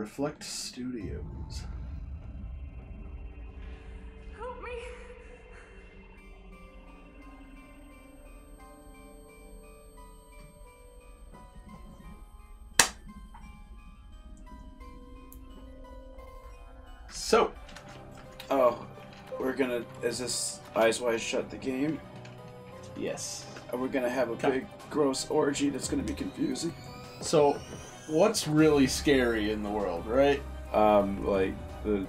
Reflect Studios. Help me. So, Oh, we're gonna. Is this Eyes Wide Shut the game? yes. Are we gonna have a big gross orgy that's gonna be confusing? So, what's really scary in the world, right? Um, like the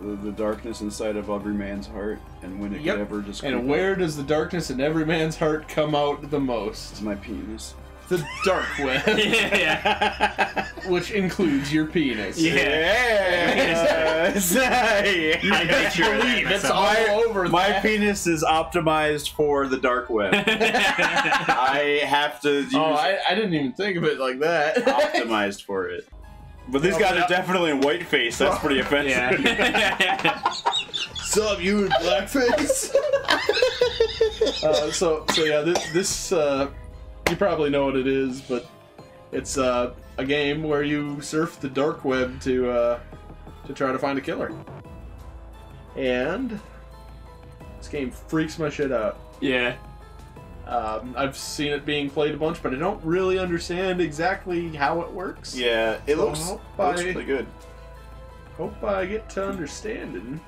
the, the darkness inside of every man's heart, and when it Yep. could ever just And where does the darkness in every man's heart come out the most? up my penis. The dark web, yeah. which includes your penis. Yeah. Yes. I bet you're Believe it's all My- over My that. penis is optimized for the dark web. I have to use Oh, I, I didn't even think of it like that. optimized for it. But these Oh, guys but are definitely in whiteface. That's pretty offensive. yeah. Sup, you in blackface? uh, so, so yeah, this, this uh, you probably know what it is, but it's uh, a game where you surf the dark web to uh, to try to find a killer. And this game freaks my shit out. yeah. Um, I've seen it being played a bunch, but I don't really understand exactly how it works. Yeah, it So looks, it looks I- really good. Hope I get to understanding.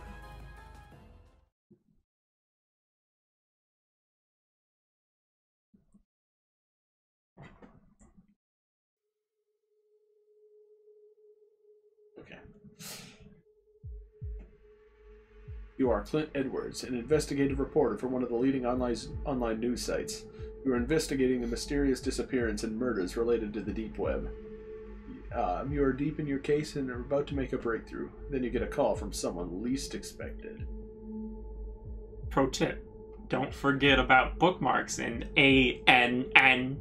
You are Clint Edwards, an investigative reporter for one of the leading online online news sites. You are investigating the mysterious disappearance and murders related to the deep web. Um, you are deep in your case and are about to make a breakthrough. Then you get a call from someone least expected. Pro tip: Don't forget about bookmarks in A N N.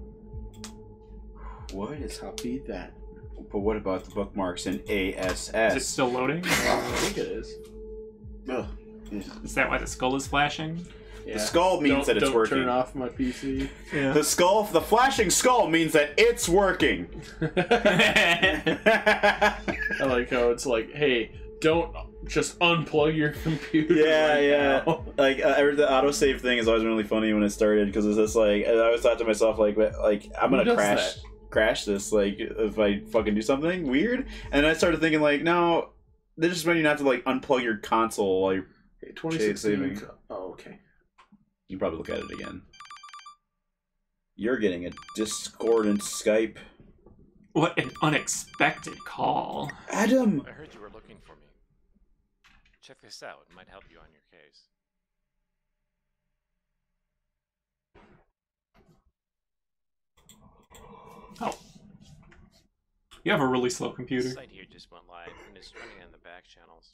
What is? Copy that. But what about the bookmarks in ASS? Is it still loading? I think it is. Ugh. Is that why the skull is flashing? Yeah. The skull means don't, that it's don't working. turn off my PC. The skull, the flashing skull means that it's working. I like how it's like, hey, don't just unplug your computer. Yeah, right yeah. now. Like uh, every- the autosave thing has always been really funny when it started because it's just like I always thought to myself like like I'm gonna crash that? crash this like if I fucking do something weird and I started thinking like no this just want you not to like unplug your console while you're Okay, 2016. saving. Oh, okay. you probably look at it again. You're getting a discordant Skype. What an unexpected call. Adam, I heard you were looking for me. Check this out. It might help you on your case. Oh. You have a really slow The computer. site here just went live and is running on the back channels.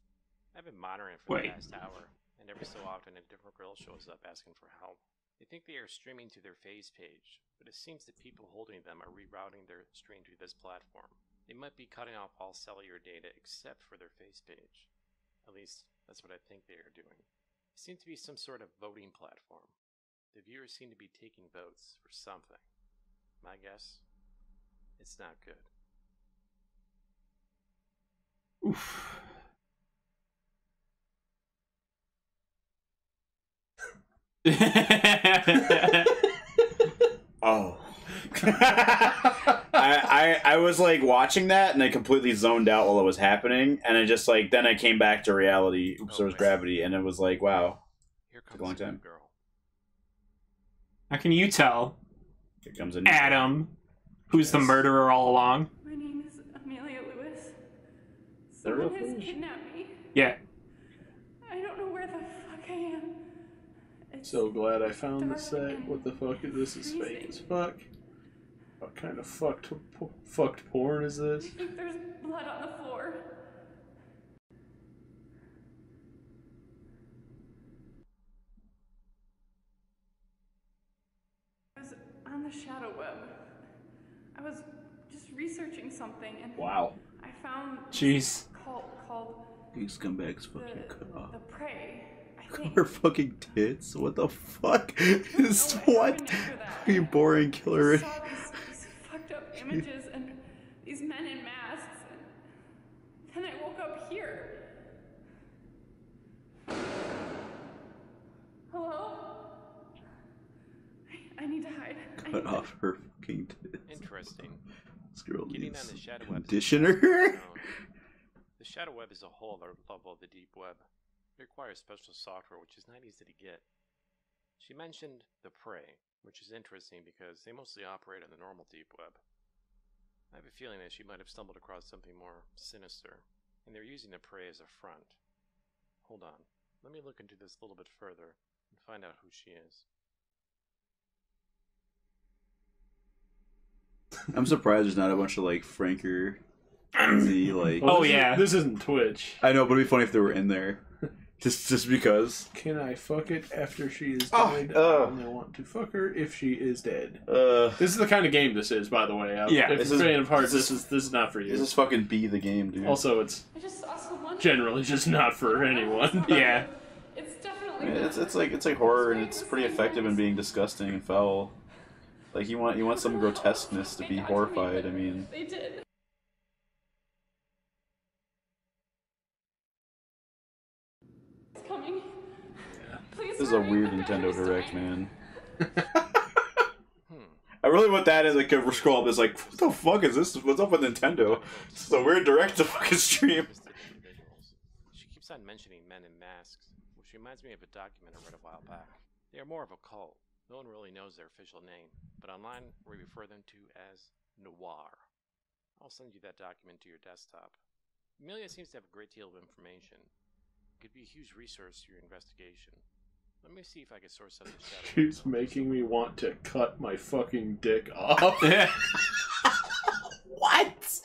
I've been monitoring for Wait. the past hour, and every so often a different girl shows up asking for help. They think they are streaming to their phase page, but it seems that people holding them are rerouting their stream to this platform. They might be cutting off all cellular data except for their face page. At least, that's what I think they are doing. It seems to be some sort of voting platform. The viewers seem to be taking votes for something. My guess? It's not good. Oof. Oh. I, I I was like watching that and I completely zoned out while it was happening and I just like then I came back to reality. Oh, Oops, there was gravity and it was like wow. Here Took comes a long time. girl. How can you tell, Here comes a new Adam, who's the murderer all along? My name is Amelia Lewis. The real Someone has kidnapped me. Yeah. I don't know where the fuck I am. It's So glad I found the dark site. What the fuck is this? Is fake as fuck. What kind of fucked po- fucked porn is this? there's blood on the floor. I was on the shadow web. I was just researching something and Wow. I found Jeez. this cult called You scumbags fucking cut off. the Prey her fucking tits? What the fuck? Is no, what? You boring killer. These, these fucked up images and these men in masks. And then I woke up here. Hello? I, I need to hide. Cut off to... her fucking tits. Interesting. This girl Getting needs on the shadow conditioner. The shadow web is a whole other level of the deep web. It requires special software, which is not easy to get. She mentioned the prey, which is interesting because they mostly operate on the normal deep web. I have a feeling that she might have stumbled across something more sinister, and they're using the prey as a front. Hold on, let me look into this a little bit further and find out who she is. I'm surprised there's not a bunch of like Franker, Z, like. Oh, this is- yeah. this isn't Twitch. I know, but it'd be funny if they were in there. Just, just because. Can I fuck it after she is Oh, dead? uh. I only want to fuck her if she is dead. Uh, This is the kind of game this is, by the way. Uh, Yeah, if this you're is- a fan of Hearts, this this is this is not for you. this is fucking be the game, dude. Also, it's I just saw generally just not for anyone. Yeah. It's definitely. I mean, it's it's like it's like horror, and it's pretty effective in being disgusting and foul. Like you want you want some grotesqueness to be horrified. I mean, They did. Is a weird Nintendo Direct, man. Hmm. I really want that as like a scroll up. Is like, what the fuck is this? What's up with Nintendo? This is a weird Direct to fucking stream. She keeps on mentioning men in masks, which reminds me of a document I read a while back. They are more of a cult. No one really knows their official name, but online we refer them to as Noir. I'll send you that document to your desktop. Amelia seems to have a great deal of information. It could be a huge resource to your investigation. Let me see if I can source up the shadow. She's making me want to cut my fucking dick off. What?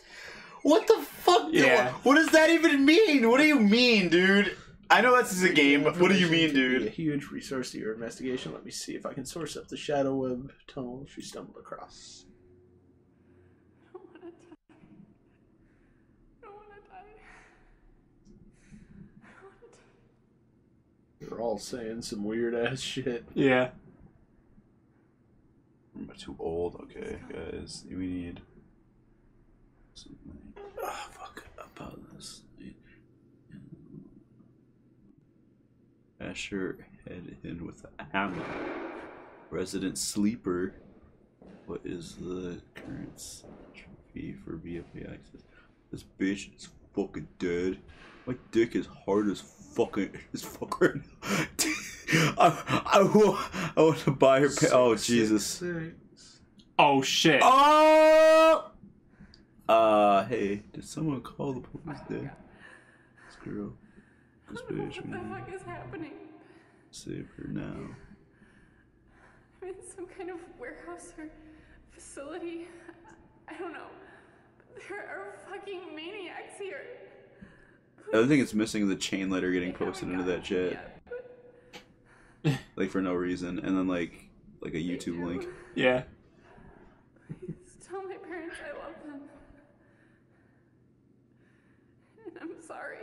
What the fuck? Yeah. What does that even mean? What do you mean, dude? I know that's a game, but what do you mean, Information could be A huge resource to your investigation. Let me see if I can source up the shadow web tunnel she stumbled across. I don't want to die. I don't want to die. I want to die. They're all saying some weird ass shit. yeah. I'm too old. Okay, guys, we need something. Ah, fuck. About this. Asher head in with a hammer. Resident sleeper. What is the current fee for BFA access? This bitch is fucking dead. My dick is hard as fucking as fuck right now. I, I, want, I want to buy her. Pa- oh Jesus. Six. Oh shit. Oh. Uh, hey, did someone call the police there? This girl. This I don't know bitch, what the fuck is happening? Save her now. I'm in some kind of warehouse or facility. I don't know. But there are fucking maniacs here. The other thing that's missing is the chain letter getting posted into that chat, like for no reason, and then like like a YouTube link. Yeah. Please tell my parents I love them. And I'm sorry.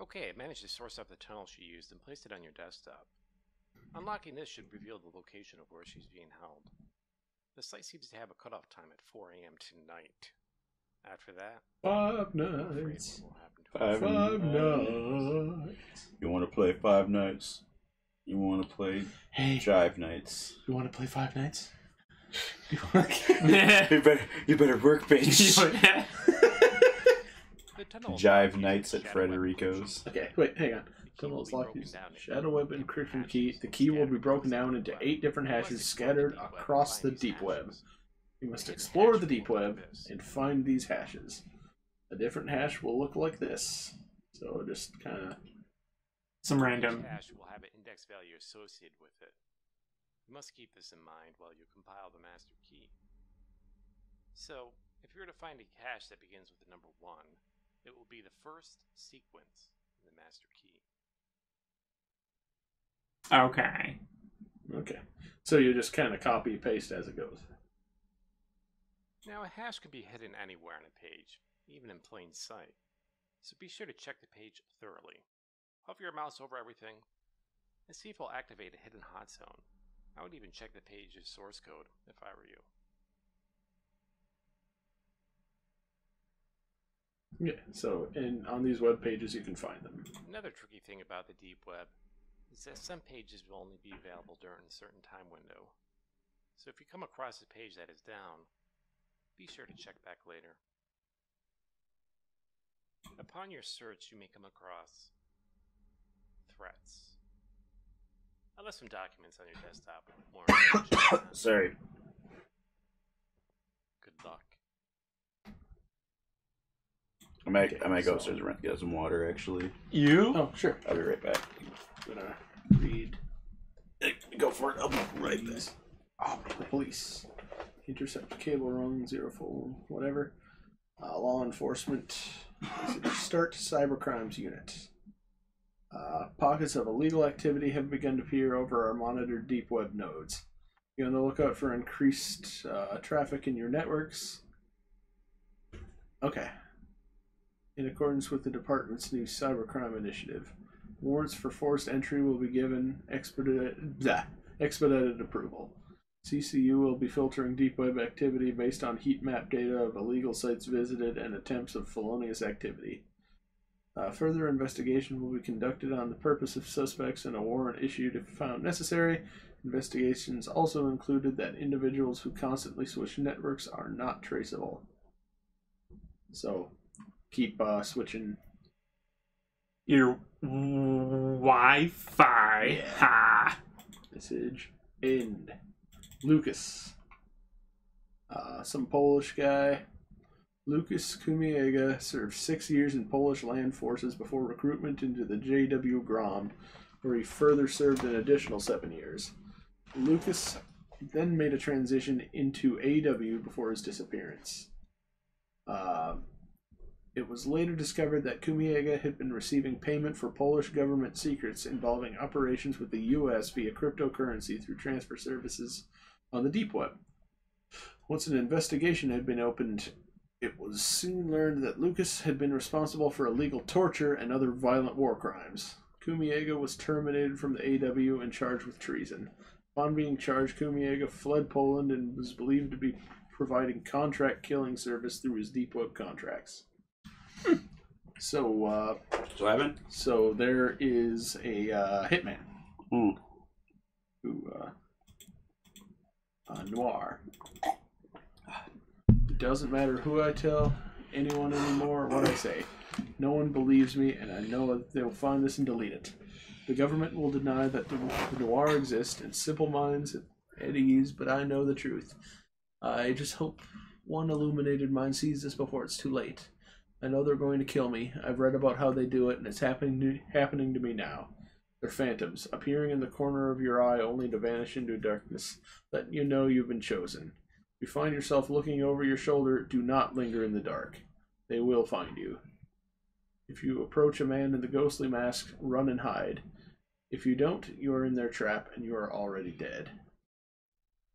Okay, I managed to source up the tunnel she used and placed it on your desktop. Unlocking this should reveal the location of where she's being held. The site seems to have a cutoff time at 4 a.m. tonight. After that, Five nights. what will happen to us. Five Five nights. You want to play Five Nights? You want to play Hey, Jive Nights? you want to play Five Nights? You you better you better work, bitch. The tunnel Jive using Nights at Frederico's. Okay, wait, hang on. The key Tunnel will is be locked broken using down into Shadow Web encryption key. The key will be broken down into eight different hashes scattered deep web and across the deep web. hashes. You must explore the deep web and find these hashes. A different hash will look like this. So just kind of. Some random. hash will have an index value associated with it. You must keep this in mind while you compile the master key. So, if you were to find a hash that begins with the number 1, it will be the first sequence in the master key. Okay. Okay. So you just kind of copy paste as it goes. Now, a hash can be hidden anywhere on a page, even in plain sight. So be sure to check the page thoroughly. Hover your mouse over everything and see if it'll activate a hidden hot zone. I would even check the page's source code if I were you. Yeah. So in on these web pages you can find them. Another tricky thing about the deep web is that some pages will only be available during a certain time window. So if you come across a page that is down, be sure to check back later. Upon your search, you may come across threats. I left some documents on your desktop more information. on them. Sorry. Good luck. I might, I might go upstairs and get some water, actually. You? Oh, sure. I'll be right back. I'm gonna read Go for it. I'll be right back. Oh, the police. Intercept cable run, zero phone, whatever. Uh, law enforcement. Start cybercrimes unit. Uh, pockets of illegal activity have begun to appear over our monitored deep web nodes. Be on the lookout for increased uh, traffic in your networks. Okay. In accordance with the department's new cybercrime initiative, warrants for forced entry will be given expedited, blah, expedited approval. CCU will be filtering deep web activity based on heat map data of illegal sites visited and attempts of felonious activity. Uh, further investigation will be conducted on the purpose of suspects and a warrant issued if found necessary. Investigations also included that individuals who constantly switch networks are not traceable. So, keep uh, switching. Your Wi-Fi. Ha. Message end. Lucas. Uh, some Polish guy. Lucas Kumiega served six years in Polish land forces before recruitment into the JW Grom, where he further served an additional seven years. Lucas then made a transition into AW before his disappearance. Uh, it was later discovered that Kumiega had been receiving payment for Polish government secrets involving operations with the U.S. via cryptocurrency through transfer services on the deep web. Once an investigation had been opened, it was soon learned that Lucas had been responsible for illegal torture and other violent war crimes. Kumiega was terminated from the AW and charged with treason. Upon being charged, Kumiega fled Poland and was believed to be providing contract killing service through his deep web contracts. So, uh, So happened? so there is a uh, hitman Hmm. who uh, uh, noir. It doesn't matter who I tell anyone anymore what I say. No one believes me, and I know that they'll find this and delete it. The government will deny that the noir exists and simple minds at ease, but I know the truth. I just hope one illuminated mind sees this before it's too late. I know they're going to kill me. I've read about how they do it, and it's happening to, happening to me now. They're phantoms, appearing in the corner of your eye only to vanish into darkness, letting you know you've been chosen. If you find yourself looking over your shoulder, do not linger in the dark. They will find you. If you approach a man in the ghostly mask, run and hide. If you don't, you are in their trap and you are already dead.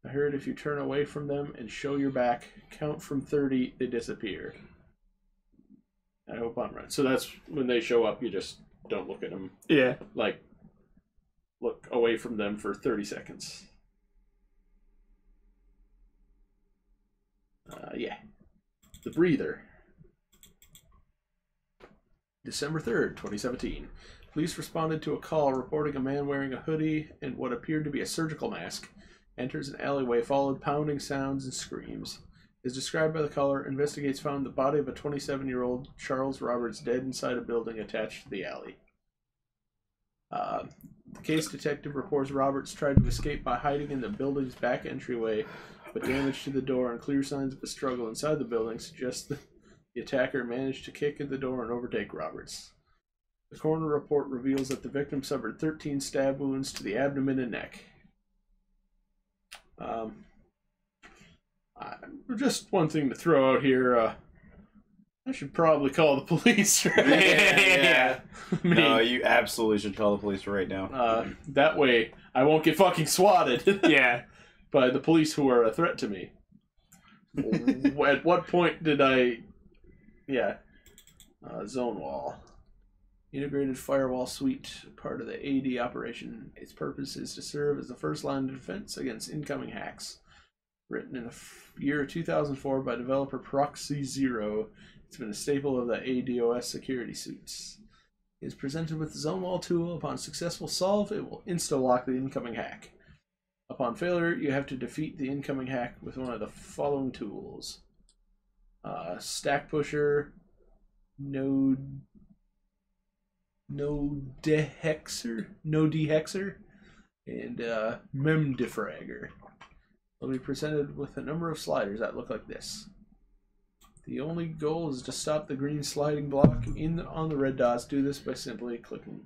I heard if you turn away from them and show your back, count from 30, they disappear. I hope I'm right. So that's when they show up, you just don't look at them. Yeah. Like, look away from them for 30 seconds. Uh, yeah. The Breather. December 3rd, 2017. Police responded to a call reporting a man wearing a hoodie and what appeared to be a surgical mask enters an alleyway, followed pounding sounds and screams. As described by the caller, investigates found the body of a 27 year old Charles Roberts dead inside a building attached to the alley. Uh, the case detective reports Roberts tried to escape by hiding in the building's back entryway, but damage to the door and clear signs of a struggle inside the building suggest that the attacker managed to kick in the door and overtake Roberts. The coroner report reveals that the victim suffered 13 stab wounds to the abdomen and neck. Um, I, just one thing to throw out here. Uh, I should probably call the police, right? Yeah. I mean, No, you absolutely should call the police right now. uh, that way I won't get fucking swatted Yeah. by the police who are a threat to me. At what point did I? Yeah, uh, zone wall, integrated firewall suite, part of the AD operation. Its purpose is to serve as the first line of defense against incoming hacks. Written in the year 2004 by developer Proxy Zero, it's been a staple of the ADOS security suites. is presented with the zone wall tool. Upon successful solve, it will insta lock the incoming hack. Upon failure, you have to defeat the incoming hack with one of the following tools: uh, stack pusher, node, no dehexer, NodeHexer, and uh, memdifragger. They'll be presented with a number of sliders that look like this. The only goal is to stop the green sliding block in the, on the red dots. Do this by simply clicking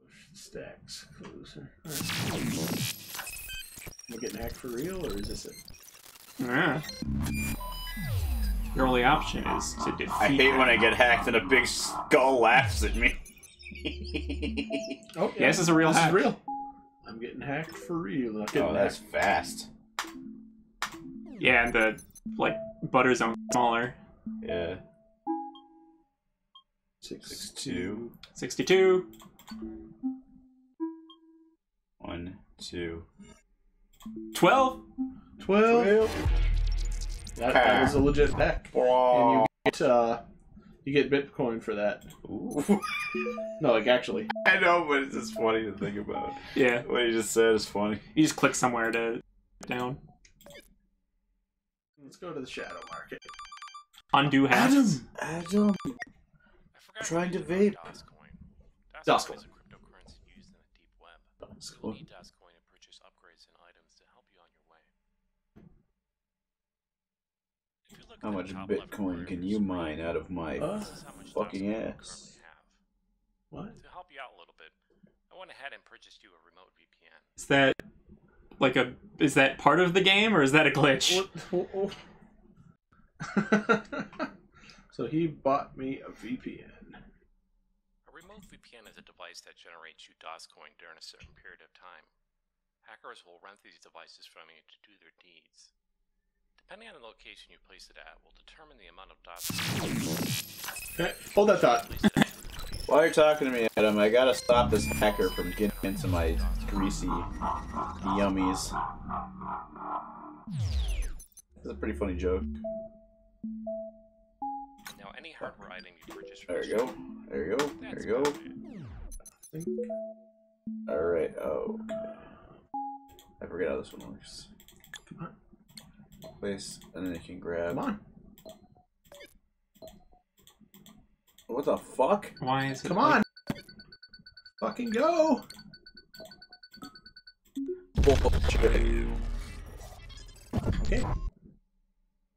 push stacks closer. Alright. Am I getting hacked for real, or is this it? Yeah. Your only option is to defeat. I hate when I get hacked and a big skull laughs at me. Oh, Yeah, this is a real this hack. is real. I'm getting hacked for real. Oh, that's hacked. fast. Yeah, and the like butter zone smaller. Yeah. Six, Six, two. two. Sixty-two. One, two. Twelve. Twelve. That, that was a legit hack, and you get uh, you get Bitcoin for that. Ooh. No, like actually. I know, but it's just funny to think about. Yeah. What you just said is funny. You just click somewhere to down. Let's go to the shadow market. Undo hacks. Adam. I forgot Trying to mention vape. is a cryptocurrency used in the deep web. Cool. Need Doscoin to purchase upgrades and items to help you on your way. If you look How much top left corner Bitcoin can you mine out of my Uh, this is how much fucking ass? What? To help you out a little bit, I went ahead and purchased you a remote VPN. Is that like a? Is that part of the game or is that a glitch? What? So he bought me a VPN. A remote VPN is a device that generates you Doscoin during a certain period of time. Hackers will rent these devices from you to do their deeds. Depending on the location you place it at, will determine the amount of Doscoin. Okay, hold that thought. While you're talking to me, Adam, I gotta stop this hacker from getting into my greasy yummies. That's a pretty funny joke. Now, any hardware item you purchase There you go. There you go. There you go. Alright, oh. Okay. I forget how this one works. Come on. Place, and then you can grab. Come on. What the fuck? Why is it? Come on. Fucking go. Okay.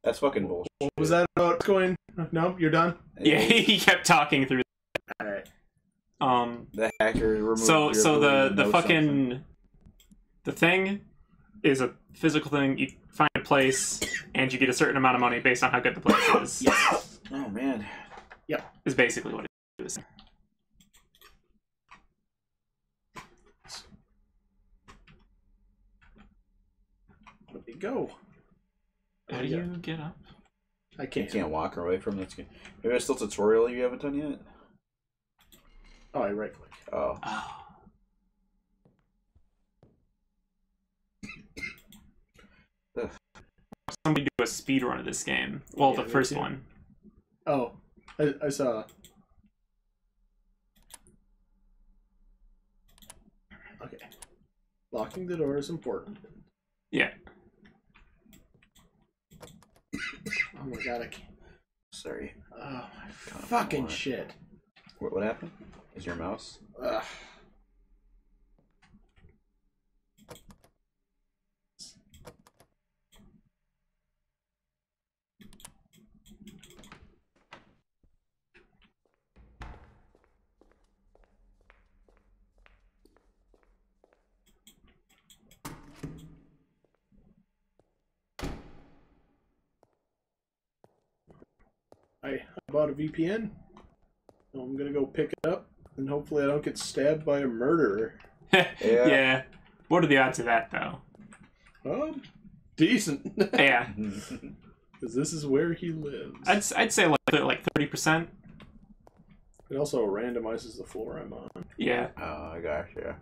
That's fucking bullshit. What was that about going? No, you're done. Yeah, he kept talking through. All right. Um. The hacker removed So so the the fucking something. the thing is a physical thing. You find a place and you get a certain amount of money based on how good the place is. Oh man. Yep, is basically what it is. Let me go. How do you get up? I can't. You can't walk away from this game. Maybe it's still tutorial you haven't done yet? Oh, I right click. Oh. Oh. Somebody do a speed run of this game. Well, Yeah, the first too. one. Oh, I, I saw. Okay. Locking the door is important. Yeah. Oh my god, I can't. Sorry. Oh my Come fucking on. shit. What, what happened? Is your mouse? Ugh. I I bought a VPN. So I'm gonna go pick it up, and hopefully I don't get stabbed by a murderer. yeah. What are the odds of that, though? Um, decent. Yeah. Because this is where he lives. I'd, s- I'd say like like thirty percent. It also randomizes the floor I'm on. Yeah. oh, I got you.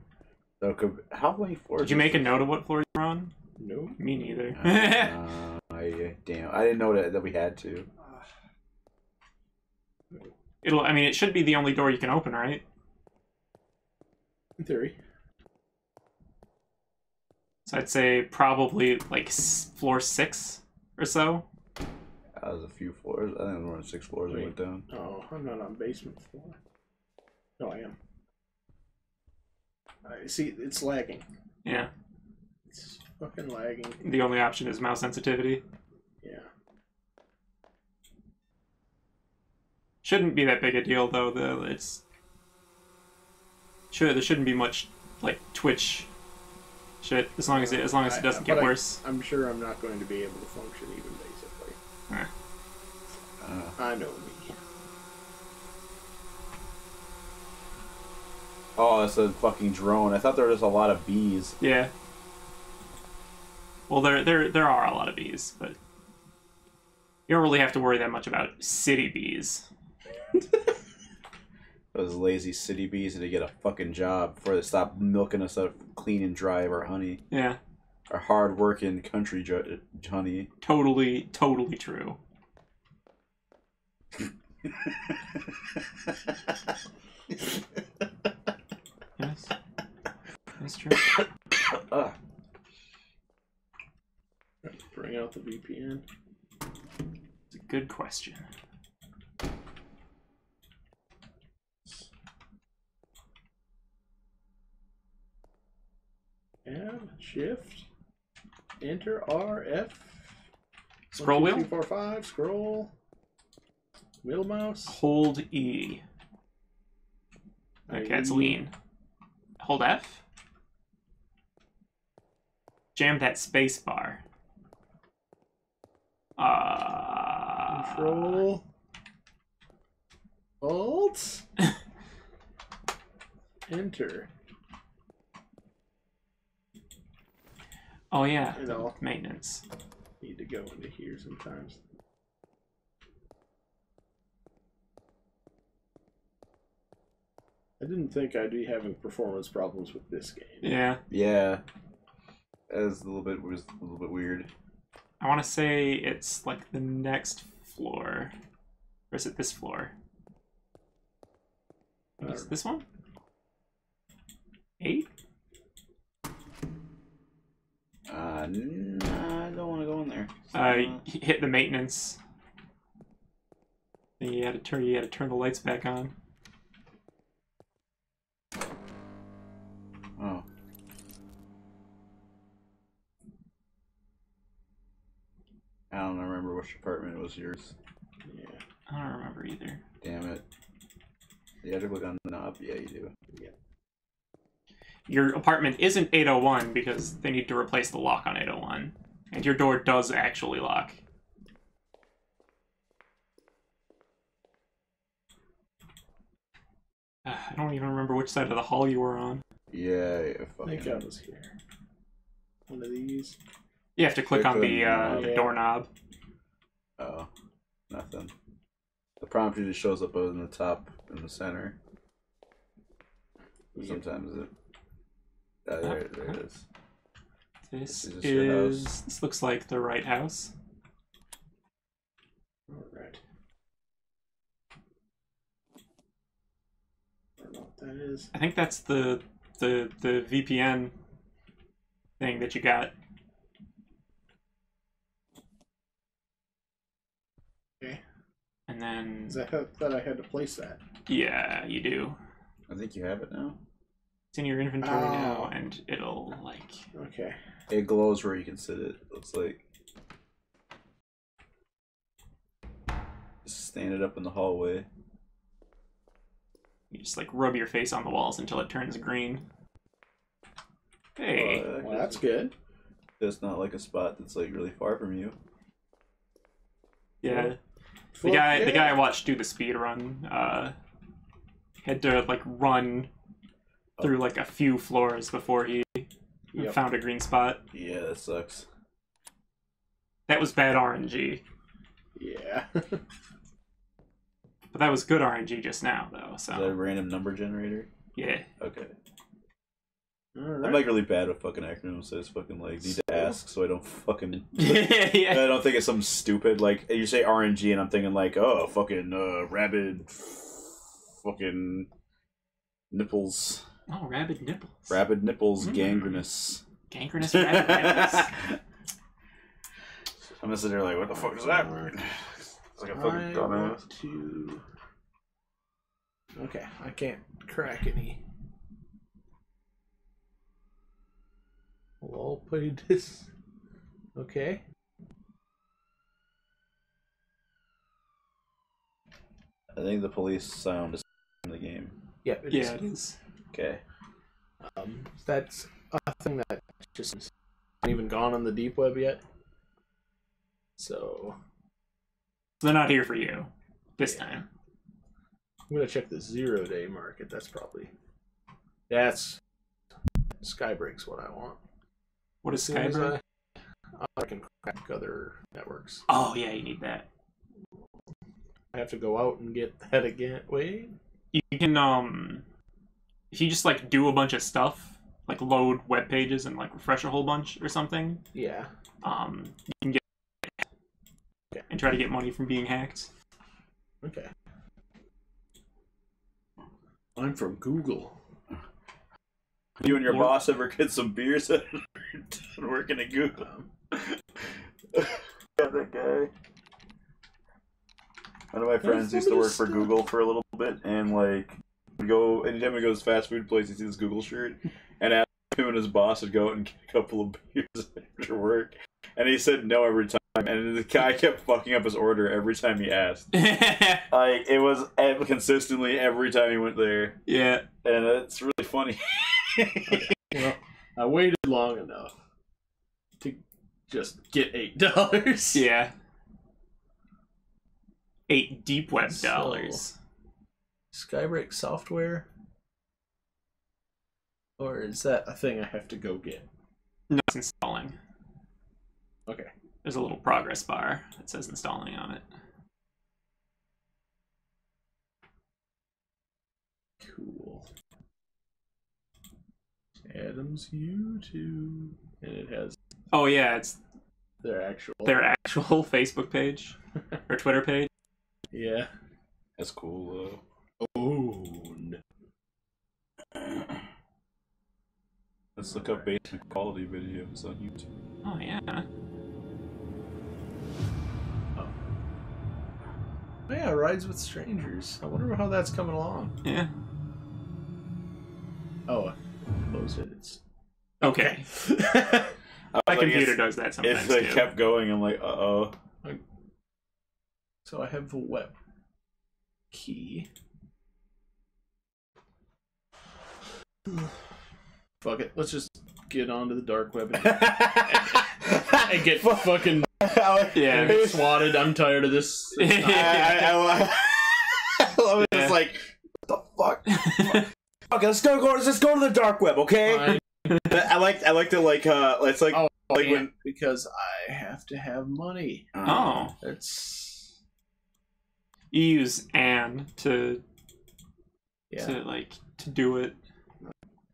So, could, how many floors? Did you make a note of what floor you're on? No. Me neither. Uh, I, damn, I didn't know that, that we had to. It'll. I mean, it should be the only door you can open, right? In theory. So I'd say probably like floor six or so. That was a few floors. I think it was more than six floors. I went down. Oh, I'm not on basement floor. No, I am. I see. It's lagging. Yeah. It's fucking lagging. The only option is mouse sensitivity. Yeah. Shouldn't be that big a deal though. The it's sure there shouldn't be much like Twitch shit as long as it as long as it doesn't but get worse. I'm sure I'm not going to be able to function even basically. Eh. Uh, I know me. oh, it's a fucking drone. I thought there was just a lot of bees. Yeah. Well, there there there are a lot of bees, but you don't really have to worry that much about city bees. Those lazy city bees need to get a fucking job before they stop milking us of clean and dry of our honey. Yeah, Our hard working country ju- honey. totally totally true. Yes, that's true. Ugh. Bring out the VPN. It's a good question. Tab, shift, enter R F. Scroll One, two, wheel. three, four, five. Scroll. Middle mouse. Hold E. Okay, that's I- lean. Hold F. Jam that space bar. Uh, Control. Alt. enter. Oh yeah, You know. maintenance. Need to go into here sometimes. I didn't think I'd be having performance problems with this game. Yeah, Yeah. That was a little bit was a little bit weird. I want to say it's like the next floor, or is it this floor? Is it this one? Eight? Uh, nah, I don't want to go in there. Uh, y- hit the maintenance. Then you had to turn. You had to turn the lights back on. oh, I don't remember which apartment was yours. Yeah. I don't remember either. Damn it. You have to click on the knob. Yeah, you do. Your apartment isn't 801 because they need to replace the lock on 801, and your door does actually lock. Uh, I don't even remember which side of the hall you were on. Yeah, yeah I think. I was here. One of these. You have to click Click on the the, uh, knob. the doorknob. Oh, nothing. The prompt usually shows up in the top in the center. But Sometimes it. Uh, there, there it is. This Is this is. This looks like the right house. Alright. I don't know what that is. I think that's the the the VPN thing that you got. Okay. And then Is that how, that I had to place that? yeah, you do. I think you have it now. It's in your inventory now, Oh. and it'll like Okay. It glows where you can sit it. Looks like. Just stand it up in the hallway. you just like rub your face on the walls until it turns green. Hey, Uh, Well, that's good. It's not like a spot that's like really far from you. yeah. The Fuck guy, the guy I watched do the speed run, uh, had to like run through like a few floors before he Yep. found a green spot. Yeah, that sucks. That was bad RNG, Yeah. but that was good RNG just now though. Is that a random number generator? yeah, Okay. All I'm like really bad with fucking acronyms, so I just fucking like need to ask so I don't fucking yeah, yeah. I don't think it's something stupid. Like you say RNG, and I'm thinking like, oh, fucking uh, rabid, fucking nipples. Oh, rabid nipples. Rabid nipples, Mm. gangrenous. Gangrenous rabid nipples. I'm gonna sit there like, what the fuck does that mean? It's like a fucking I dumbass. want to. Okay, I can't crack any. Well, play this. Okay. I think the police sound is in the game. Yeah, it yeah, is. it is. Okay. Um, that's a thing that just hasn't even gone on the deep web yet. So They're not here for you this time. I'm gonna check the zero day market. That's probably that's Skybreak's what I want. What is As Skybreak? I, I can crack other networks. Oh yeah, you need that. I have to go out and get that again. Wait. You can um, if you just like do a bunch of stuff, like load web pages and like refresh a whole bunch or something, Yeah. um, you can get and try to get money from being hacked. Okay. I'm from Google. You and your Lord- boss ever get some beers at working at Google? Got that guy. One of my friends used to work for Google for a little bit, and like, we go anytime we go to this fast food place, he sees this Google shirt, and ask him and his boss would go out and get a couple of beers after work, and he said no every time, and the guy kept fucking up his order every time he asked. Like it was consistently every time he went there, yeah. and it's really funny. Well, I waited long enough to just get eight dollars. Yeah. Eight deep web So- dollars. Skybreak software? Or is that a thing I have to go get? No, it's installing. Okay. There's a little progress bar that says installing on it. Cool. Adams YouTube. And it has Oh yeah, it's their actual. their actual Facebook page or Twitter page. Yeah. That's cool Own. Let's look up basement quality videos on YouTube. Oh yeah. Oh, yeah, Rides with Strangers. I wonder how that's coming along. Yeah. Oh, I closed it. It's. Okay. My like, computer does that sometimes It's like too. kept going. I'm like, uh oh. So I have the web key. Fuck it. Let's just get onto the dark web and, and get fucking Yeah. swatted. I'm tired of this. I, I, I, love- I love it. Yeah. It's like, what the fuck? okay, let's go. Go. Let's just go to the dark web. Okay. Fine. I like. I like to like. Uh, it's like Oh, like yeah, when. because I have to have money. Oh. That's You use Anne to yeah. to like to do it.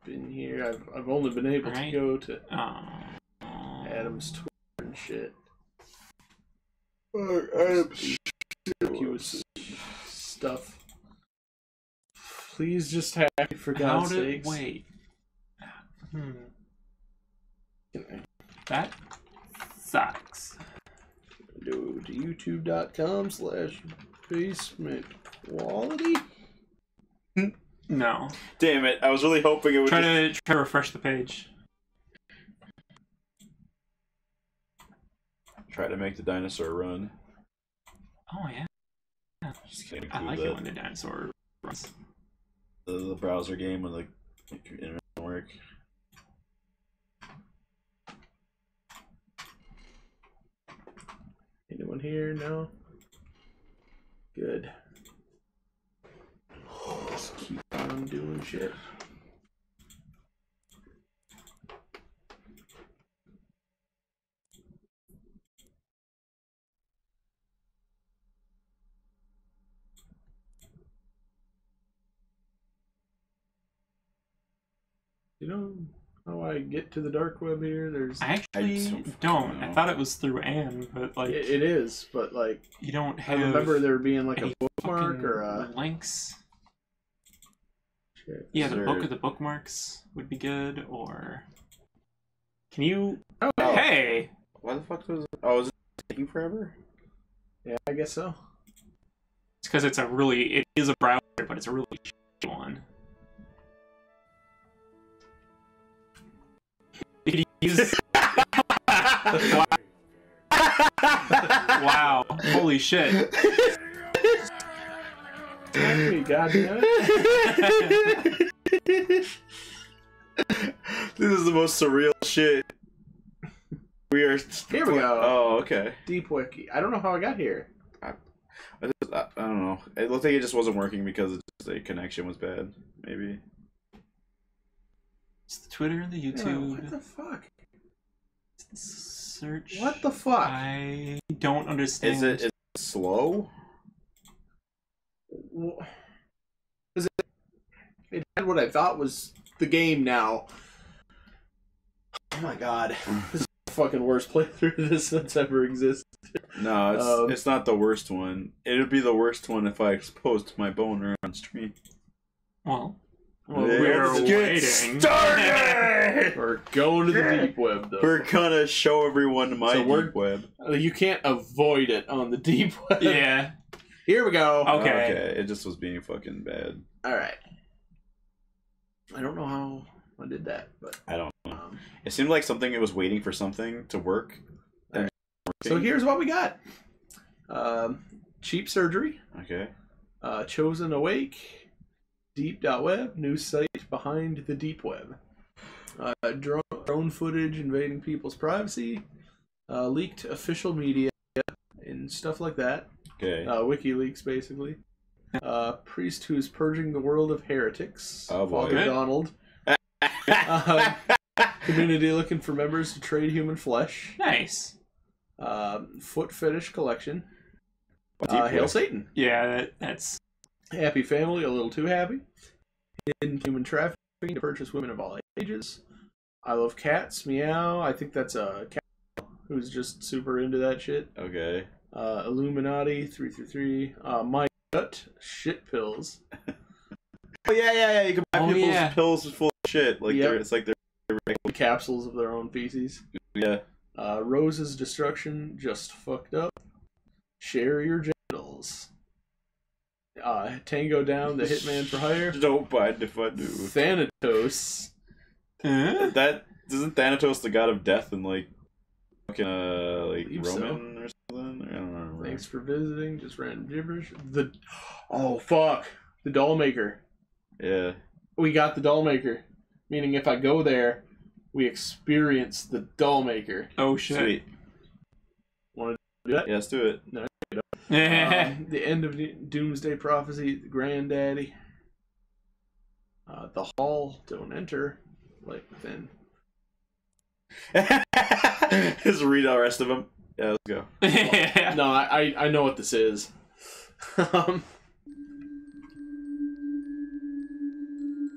Been here. I've I've only been able Right. to go to Oh. Adam's Twitter and shit. Adam's Syracuse stuff. Please just hack it for How God's did sakes. wait? Hmm. That sucks. Go to youtube.com slash basement quality. No. Damn it! I was really hoping it would. Try just- to try to refresh the page. try to make the dinosaur run. Oh yeah. yeah. Just can't I like that. it when the dinosaur runs. the, the browser game when the internet doesn't work. Anyone here? No? Good. Just on doing shit. You know how I get to the dark web here? There's I actually don't don't. I thought it was through Anne, but like it, it is, but like you don't have. I remember there being like a bookmark or a links. Shit. Yeah, the Is book of the bookmarks would be good, or can you? Oh, Hey, Why the fuck was it? Oh, is it taking forever? yeah, I guess so. it's because it's a really it is a browser, but it's a really shitty one. You could wow! Holy shit! Hey, God damn it. this is the most surreal shit. We are. Here we go. Oh, okay. Deep Wiki. I don't know how I got here. I, just- I, I don't know. It looked like it just wasn't working because it just, the connection was bad. Maybe. It's the Twitter and the Yeah, YouTube. what the fuck? It's the search. What the fuck? I don't understand. Is it, is it slow? Wh- Is it? It had what I thought was the game. Now. Oh my god, this is the fucking worst playthrough of this that's ever existed. No, it's Um, it's not the worst one. It'd be the worst one if I exposed my boner on stream. Well, Well, we're Let's get waiting. started! We're going to the deep web, though. We're gonna show everyone my So deep web. Uh, You can't avoid it on the deep web. yeah. Here we go. Okay. Okay. it just was being fucking bad. All right. I don't know how I did that, but I don't know. um, It seemed like something it was waiting for something to work. and so here's what we got: um, cheap surgery, Okay. uh, chosen awake, deep.web, new site behind the deep web, uh, drone, drone footage invading people's privacy, uh, leaked official media, and stuff like that. Okay. Uh, WikiLeaks, basically. Uh, priest who's purging the world of heretics. Oh, boy. Father Donald. uh, Community looking for members to trade human flesh. Nice. Um, foot fetish collection. Uh, Hail. Satan. Yeah, that, that's Happy family, a little too happy. In human trafficking to purchase women of all ages. I love cats. Meow. I think that's a cat who's just super into that shit. okay. Uh, Illuminati three three three. Uh, my gut shit pills. Oh yeah, yeah, yeah. You can buy Oh, people's yeah. pills full of shit. Like Yep. they're, it's like they're capsules of their own feces. yeah. Uh, Rose's destruction just fucked up. Share your genitals. Uh, Tango down, the hitman for hire. Don't mind if I do. Thanatos. Huh? That isn't Thanatos the god of death and like fucking uh like Believe so. Roman or something? I don't remember. Thanks for visiting. Just random gibberish. The oh fuck the doll maker. Yeah. We got the doll maker. Meaning, if I go there, we experience the doll maker. Oh shit. Sweet. Want to do that? Yeah, let's do it. Um, the end of Doomsday Prophecy, the Granddaddy. Uh, the Hall, don't enter. Like then. Just read all the rest of them. Yeah, let's go. No, I, I I know what this is. um,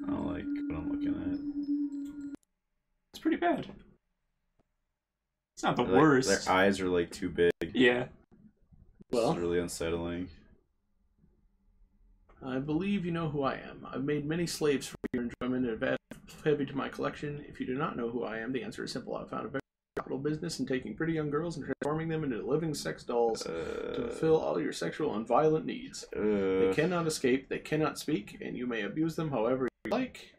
I don't like what I'm looking at. it's pretty bad. It's not the at. Like, worst. Their eyes are like too big. yeah. well, it's really unsettling. I believe you know who I am. I've made many slaves for your enjoyment and have added heavy to my collection. If you do not know who I am, the answer is simple. I've found a very profitable business in taking pretty young girls and transforming them into living sex dolls to Uh, fulfill all your sexual and violent needs. They uh, cannot escape, they cannot speak, and you may abuse them however you like.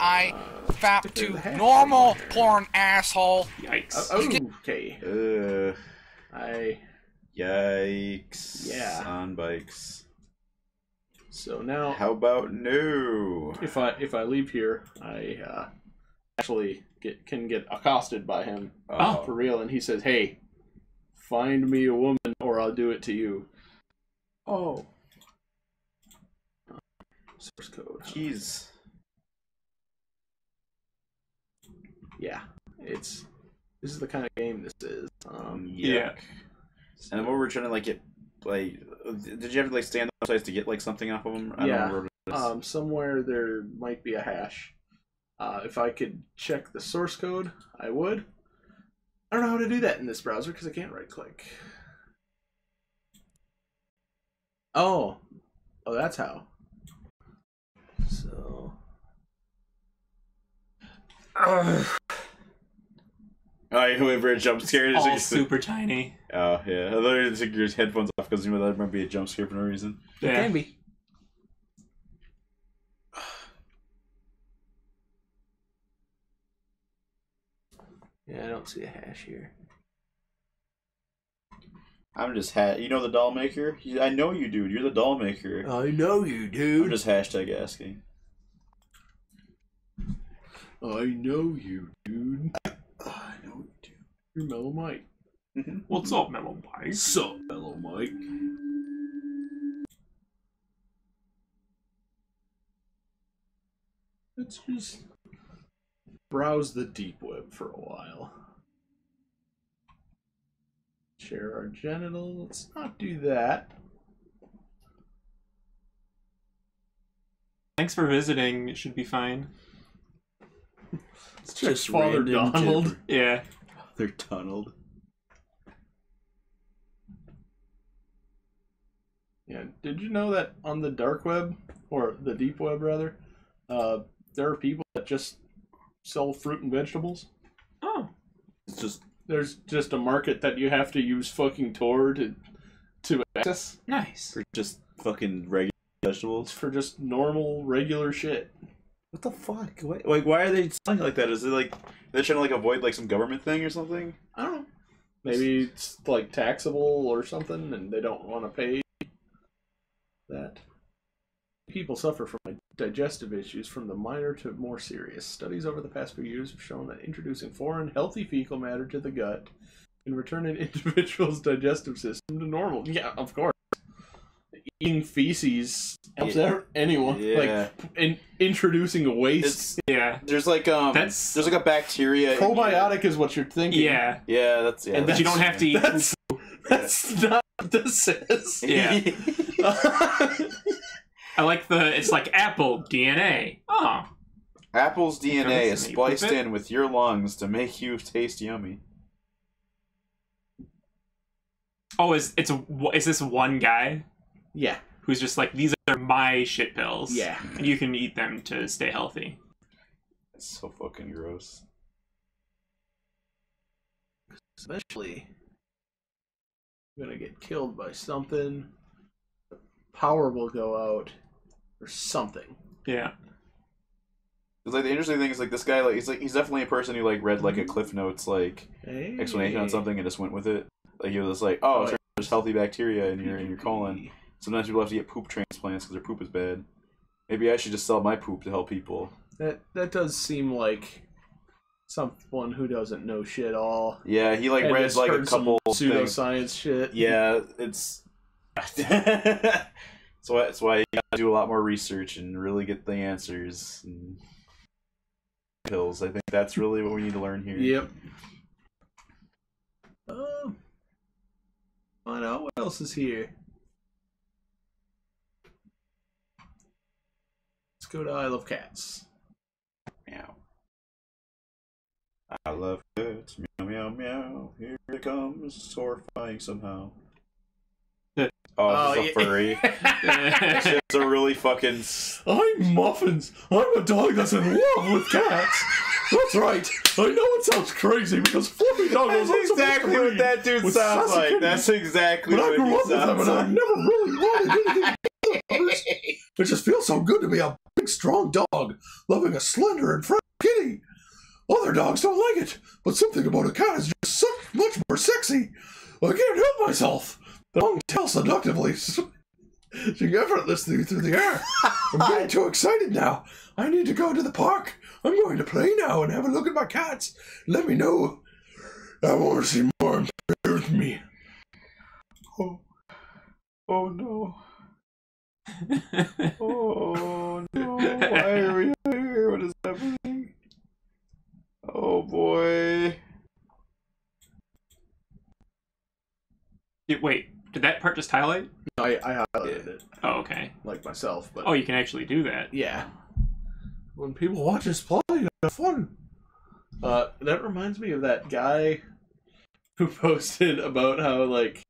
I Uh, fap if they're to half- normal porn asshole. Yikes. Uh, okay. uh, I yikes. Yeah. On bikes. so now How about no? if I if I leave here, I uh, actually get can get accosted by him Oh. for real, and he says, "Hey, find me a woman, or I'll do it to you." Oh, Source code. jeez. Yeah, it's this is the kind of game this is. Um, Yeah. Yuck. And what we're trying to like get, like, did you have to like stand on the websites to get like something off of them? I Yeah. don't remember. what it is. um, somewhere there might be a hash. Uh, if I could check the source code, I would. I don't know how to do that in this browser because I can't right click. Oh, oh, that's how. S- So Oh, you wait for a jump scare. Just All like- super tiny. Oh yeah, I thought you just take your headphones off because you know that might be a jump scare for no reason. Yeah. can be. Yeah, I don't see a hash here. I'm just ha- you know the doll maker. I know you, dude. You're the doll maker. I know you, dude. I'm dude. just hashtag asking. I know you, dude. I know you, dude. You're Mellow Mike. Mm-hmm. What's up, Mellow Mike? Sup, Mellow Mike? Let's just browse the deep web for a while. Share our genital. Let's not do that. Thanks for visiting. It should be fine. Let's check Father Donald. Jennifer. Yeah. They're tunneled. Yeah. Did you know that on the dark web or the deep web rather, uh, there are people that just sell fruit and vegetables? Oh. It's just There's just a market that you have to use fucking Tor to to access Nice. for just fucking regular vegetables. for just normal regular shit. What the fuck? Why, like, why are they selling like that? Is it like they're trying to like avoid like some government thing or something? I don't know. Maybe it's like taxable or something, and they don't want to pay that. People suffer from digestive issues from the minor to more serious. Studies over the past few years have shown that introducing foreign, healthy fecal matter to the gut can return an individual's digestive system to normal. Yeah, of course. Eating feces helps Yeah. anyone. Yeah. Like in, introducing a waste. It's Yeah. there's like um That's- there's like a bacteria. Probiotic is what you're thinking. Yeah. Yeah, that's yeah. And But you don't have to eat. That's, that's not what this is. Yeah. I like the. It's like Apple DNA. Oh. Apple's DNA is Because you poop spliced in with your lungs to make you taste yummy. Oh, is it's a, is this one guy yeah. who's just like these are my shit pills? Yeah. And you can eat them to stay healthy. It's so fucking gross. Especially I'm gonna get killed by something. Power will go out or something. Yeah. It's like the interesting thing is like this guy like he's like he's definitely a person who like read like a mm-hmm. Cliff Notes like Hey. explanation on something and just went with it. Like he was like, oh, Oh, there's healthy bacteria in your in your colon. Sometimes people have to get poop transplants because their poop is bad. Maybe I should just sell my poop to help people. That that does seem like someone who doesn't know shit all. Yeah, he like And read like a couple things. pseudoscience shit. Yeah, it's. that's why. That's why you gotta do a lot more research and really get the answers. And pills. I think that's really what we need to learn here. Yep. Um. Find out what else is here. Let's go to Isle of Cats. Meow. I love cats. Meow meow meow. Here it comes, horrifying somehow. Yeah. Oh, Oh, it's a yeah. furry. It's a really fucking. I'm Muffins. I'm a dog that's in love with cats. That's right. I know it sounds crazy because fluffy doggos That's are exactly what that dude sounds like. kitties. That's exactly But I what grew he up with them sounds and I like. never really wanted anything. It just feels so good to be a big, strong dog loving a slender and fresh kitty. Other dogs don't like it, but something about a cat is just so much more sexy. I can't help myself. The tongue tells seductively, she effortlessly through the air. I'm getting too excited now. I need to go to the park. I'm going to play now and have a look at my cats. Let me know. I want to see more and play with me. Oh, oh no. Oh no. Why are we here? What is happening? Oh boy. Yeah, Wait, did that part just highlight? I, I highlighted it Oh, okay. like myself, but Oh, you can actually do that. yeah. When people watch us play, they have fun. Uh, that reminds me of that guy who posted about how like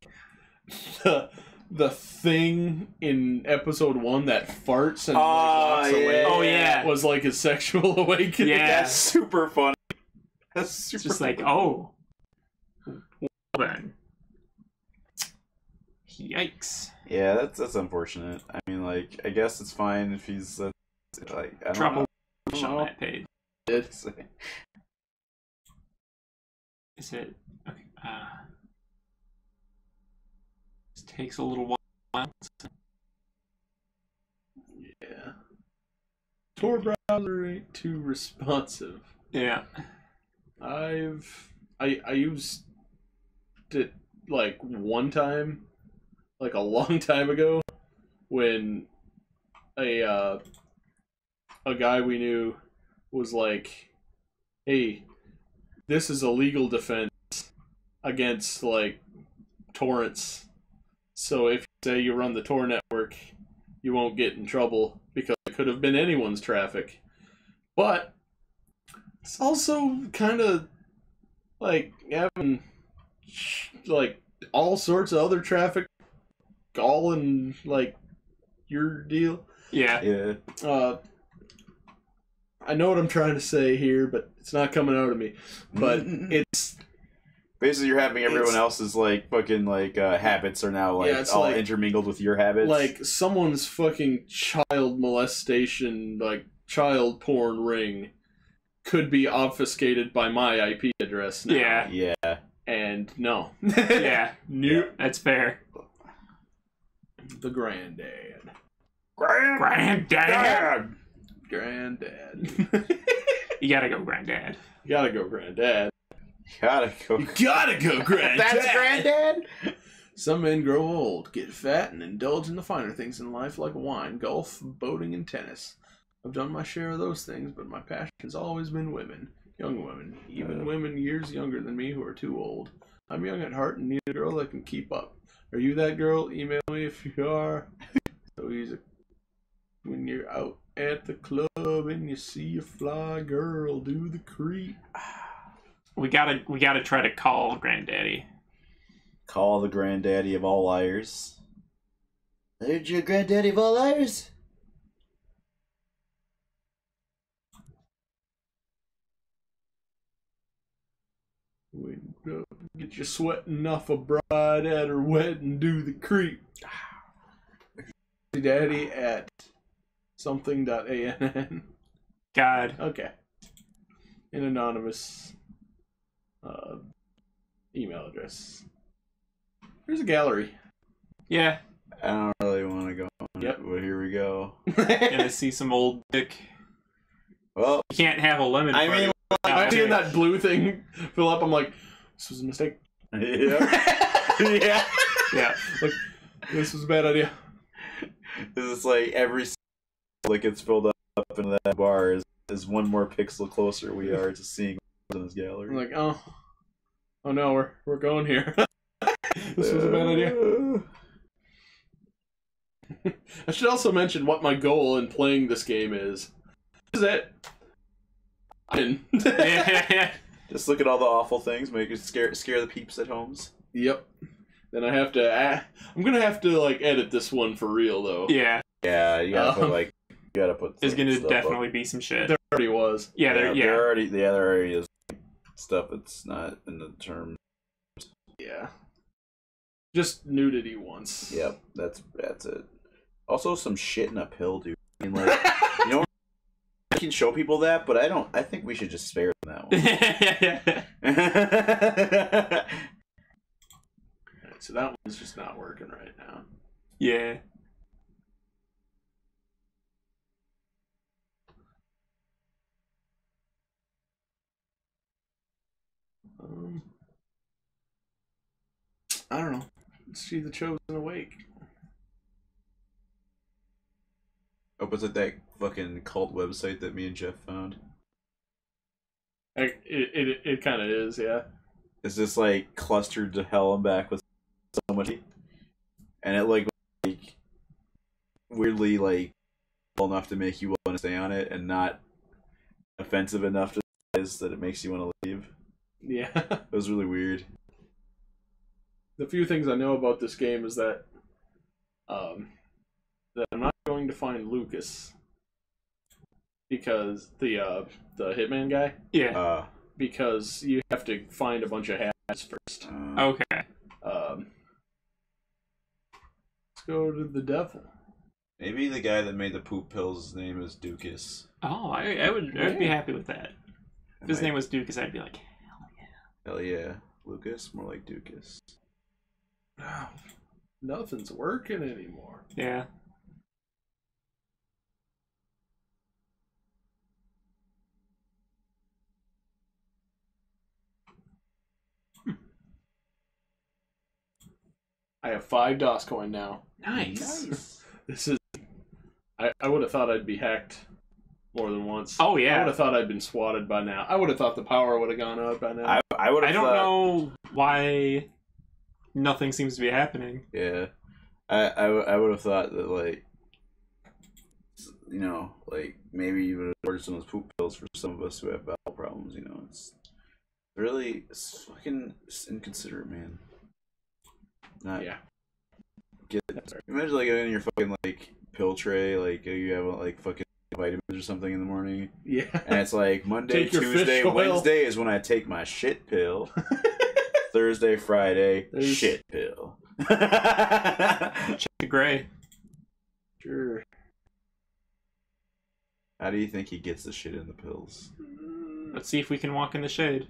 the the thing in episode one that farts and like, Oh, walks yeah. away Oh, yeah. was like his sexual awakening. Yeah. That's super funny. That's super. It's just like, oh. Well then. Yikes. Yeah, that's that's unfortunate. I mean, like, I guess it's fine if he's uh, like I don't Trouble on that page. It's Is it okay? Uh, this takes a little while. yeah. Tor browser ain't too responsive. Yeah. I've I I used it like one time, like a long time ago, when a uh, a guy we knew was like, "Hey, this is a legal defense against like torrents. So if say you run the Tor network, you won't get in trouble because it could have been anyone's traffic, but." It's also kind of like having like all sorts of other traffic all in like your deal. Yeah. Yeah. Uh, I know what I'm trying to say here, but it's not coming out of me. But it's Basically, you're having everyone It's- else's like fucking like uh, habits are now like Yeah, it's all like- intermingled with your habits. like someone's fucking child molestation, like child porn ring, could be obfuscated by my IP address now. Yeah. yeah, And no. Yeah. Nope. That's fair. The granddad. Grand- Granddad. Granddad. You gotta go, granddad. You gotta go, granddad. You gotta go. You gotta go, granddad. That's granddad. Some men grow old, get fat, and indulge in the finer things in life like wine, golf, boating, and tennis. I've done my share of those things, but my passion has always been women. Young women. Even Uh. women years younger than me who are too old. I'm young at heart and need a girl that can keep up. Are you that girl? Email me if you are. so easy. When you're out at the club and you see a fly girl, do the creep. We gotta we gotta try to call granddaddy. Call the granddaddy of all liars. There's your granddaddy of all liars. When uh, get you sweating off a bride at her wedding, do the creep. Daddy at something.ann. God. Okay. An anonymous uh, email address. Here's a gallery. Yeah. I don't really want to go. On Yep. it, but here we go. Gonna see some old dick. Well, You can't have a lemon. I mean, without I'm seeing that blue thing fill up. I'm like, this was a mistake. yeah, yeah. Yeah. This was a bad idea. This is like every like gets filled up in that bar is, is one more pixel closer we are to seeing in this I'm gallery. like, oh, oh no, we're we're going here. this was a bad idea. I should also mention what my goal in playing this game is. Is that in? yeah. Just look at all the awful things, make it scare scare the peeps at homes. Yep. Then I have to. Uh, I'm gonna have to like edit this one for real though. Yeah. Yeah, you gotta Um, put like you gotta put. There's gonna stuff up. definitely be some shit. There already was. Yeah, there yeah, yeah. there already yeah there already is stuff that's not in the term. Yeah. Just nudity once. Yep, that's that's it. Also, some shit in a pill, dude. I mean, like you know, I can show people that, but I don't. I think we should just spare them that one. Alright, so that one's just not working right now. yeah. Um, I don't know. Let's see the chosen awake. oh, was it that fucking cult website that me and Jeff found? It it, it kind of is, yeah. It's just like clustered to hell and back with so much, and it like like weirdly like well enough to make you want to stay on it, and not offensive enough to is that it makes you want to leave. Yeah. It was really weird. the few things I know about this game is that um, that I'm not going to find Lucas because the uh, the hitman guy Yeah. Uh, because you have to find a bunch of hats first. uh, Okay. Um, let's go to the devil. maybe the guy that made the poop pills, his name is Dukas. Oh, I, I would I would be happy with that. If his Might- name was Dukas, I'd be like, Hell yeah, Hell yeah, Lucas, more like Dukas. Nothing's working anymore. yeah. I have five DOS coin now. Nice. This is. I, I would have thought I'd be hacked more than once. Oh yeah. I would have thought I'd been swatted by now. I would have thought the power would have gone out by now. I I would have. I don't thought, know why nothing seems to be happening. Yeah, I I would have thought that like, you know, like maybe you would have ordered some of those poop pills for some of us who have bowel problems. You know, it's really it's fucking inconsiderate, man. Not yeah. get imagine like in your fucking like pill tray, like you have like fucking vitamins or something in the morning, Yeah. and it's like Monday, Tuesday, oil. Wednesday is when I take my shit pill. Thursday, Friday, There's- shit pill. Check the gray. sure. How do you think he gets the shit in the pills? Let's see if we can walk in the shade.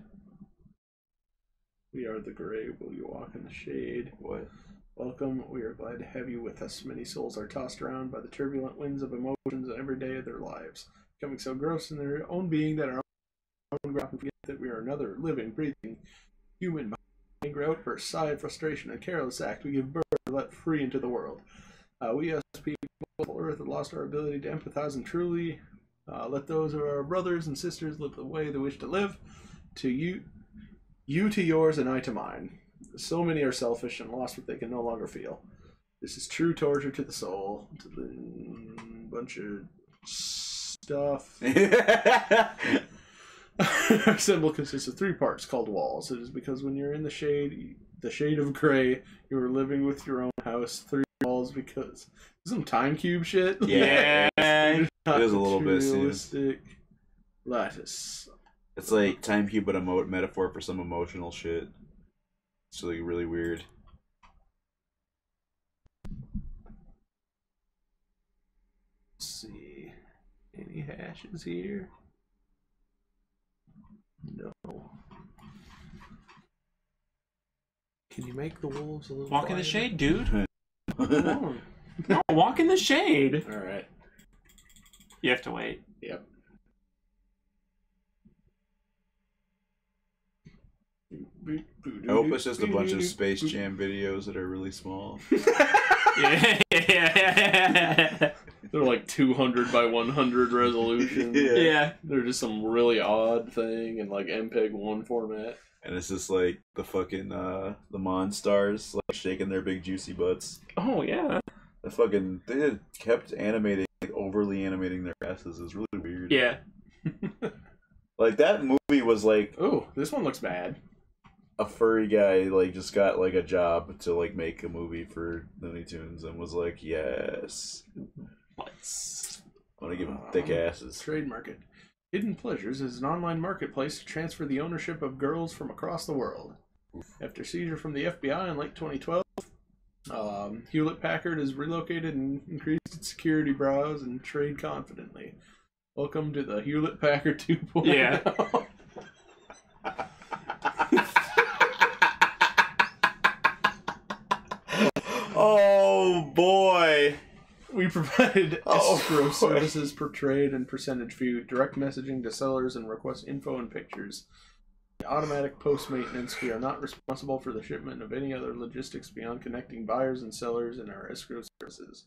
We are the gray. Will you walk in the shade? What? Welcome. We are glad to have you with us. Many souls are tossed around by the turbulent winds of emotions every day of their lives, becoming so gross in their own being that our own ground forget that we are another living, breathing human. Anger, outburst, sigh frustration, and careless act we give birth let free into the world. Uh, we as people of Earth have lost our ability to empathize and truly uh, let those of our brothers and sisters live the way they wish to live. To you, you to yours, and I to mine. So many are selfish and lost what they can no longer feel. This is true torture to the soul. Bunch of stuff. Our symbol consists of three parts called walls. It is because when you're in the shade, the shade of gray, you are living with your own house. Three walls because some time cube shit. Yeah. Yeah. It is a little bit, Steve. materialistic. Lattice. It's like time cube, but a mo- metaphor for some emotional shit. It's like really weird. Let's see. Any hashes here? No. Can you make the wolves a little Walk in the shade, dude. Come on. No, walk in the shade. All right. You have to wait. Yep. I hope it's just a bunch of Space Jam videos that are really small. Yeah. yeah. They're like 200 by 100 resolution. Yeah. yeah. They're just some really odd thing in like MPEG 1 format. And it's just like the fucking uh the Monstars like shaking their big juicy butts. Oh yeah. The fucking they kept animating like overly animating their asses is really weird. Yeah. Like that movie was like Oh, this one looks bad. A furry guy like just got like a job to like make a movie for Looney Tunes and was like, Yes. Butts. I wanna give them thick Um, asses. Trade Market. Hidden Pleasures is an online marketplace to transfer the ownership of girls from across the world. After seizure from the FBI in late 2012, um, Hewlett Packard has relocated and increased its security brows and trade confidently. Welcome to the Hewlett Packard 2.0. Yeah. oh boy. We provided Oh, escrow boy. services per trade and percentage fee, direct messaging to sellers and request info and pictures. Automatic post maintenance. We are not responsible for the shipment of any other logistics beyond connecting buyers and sellers in our escrow services.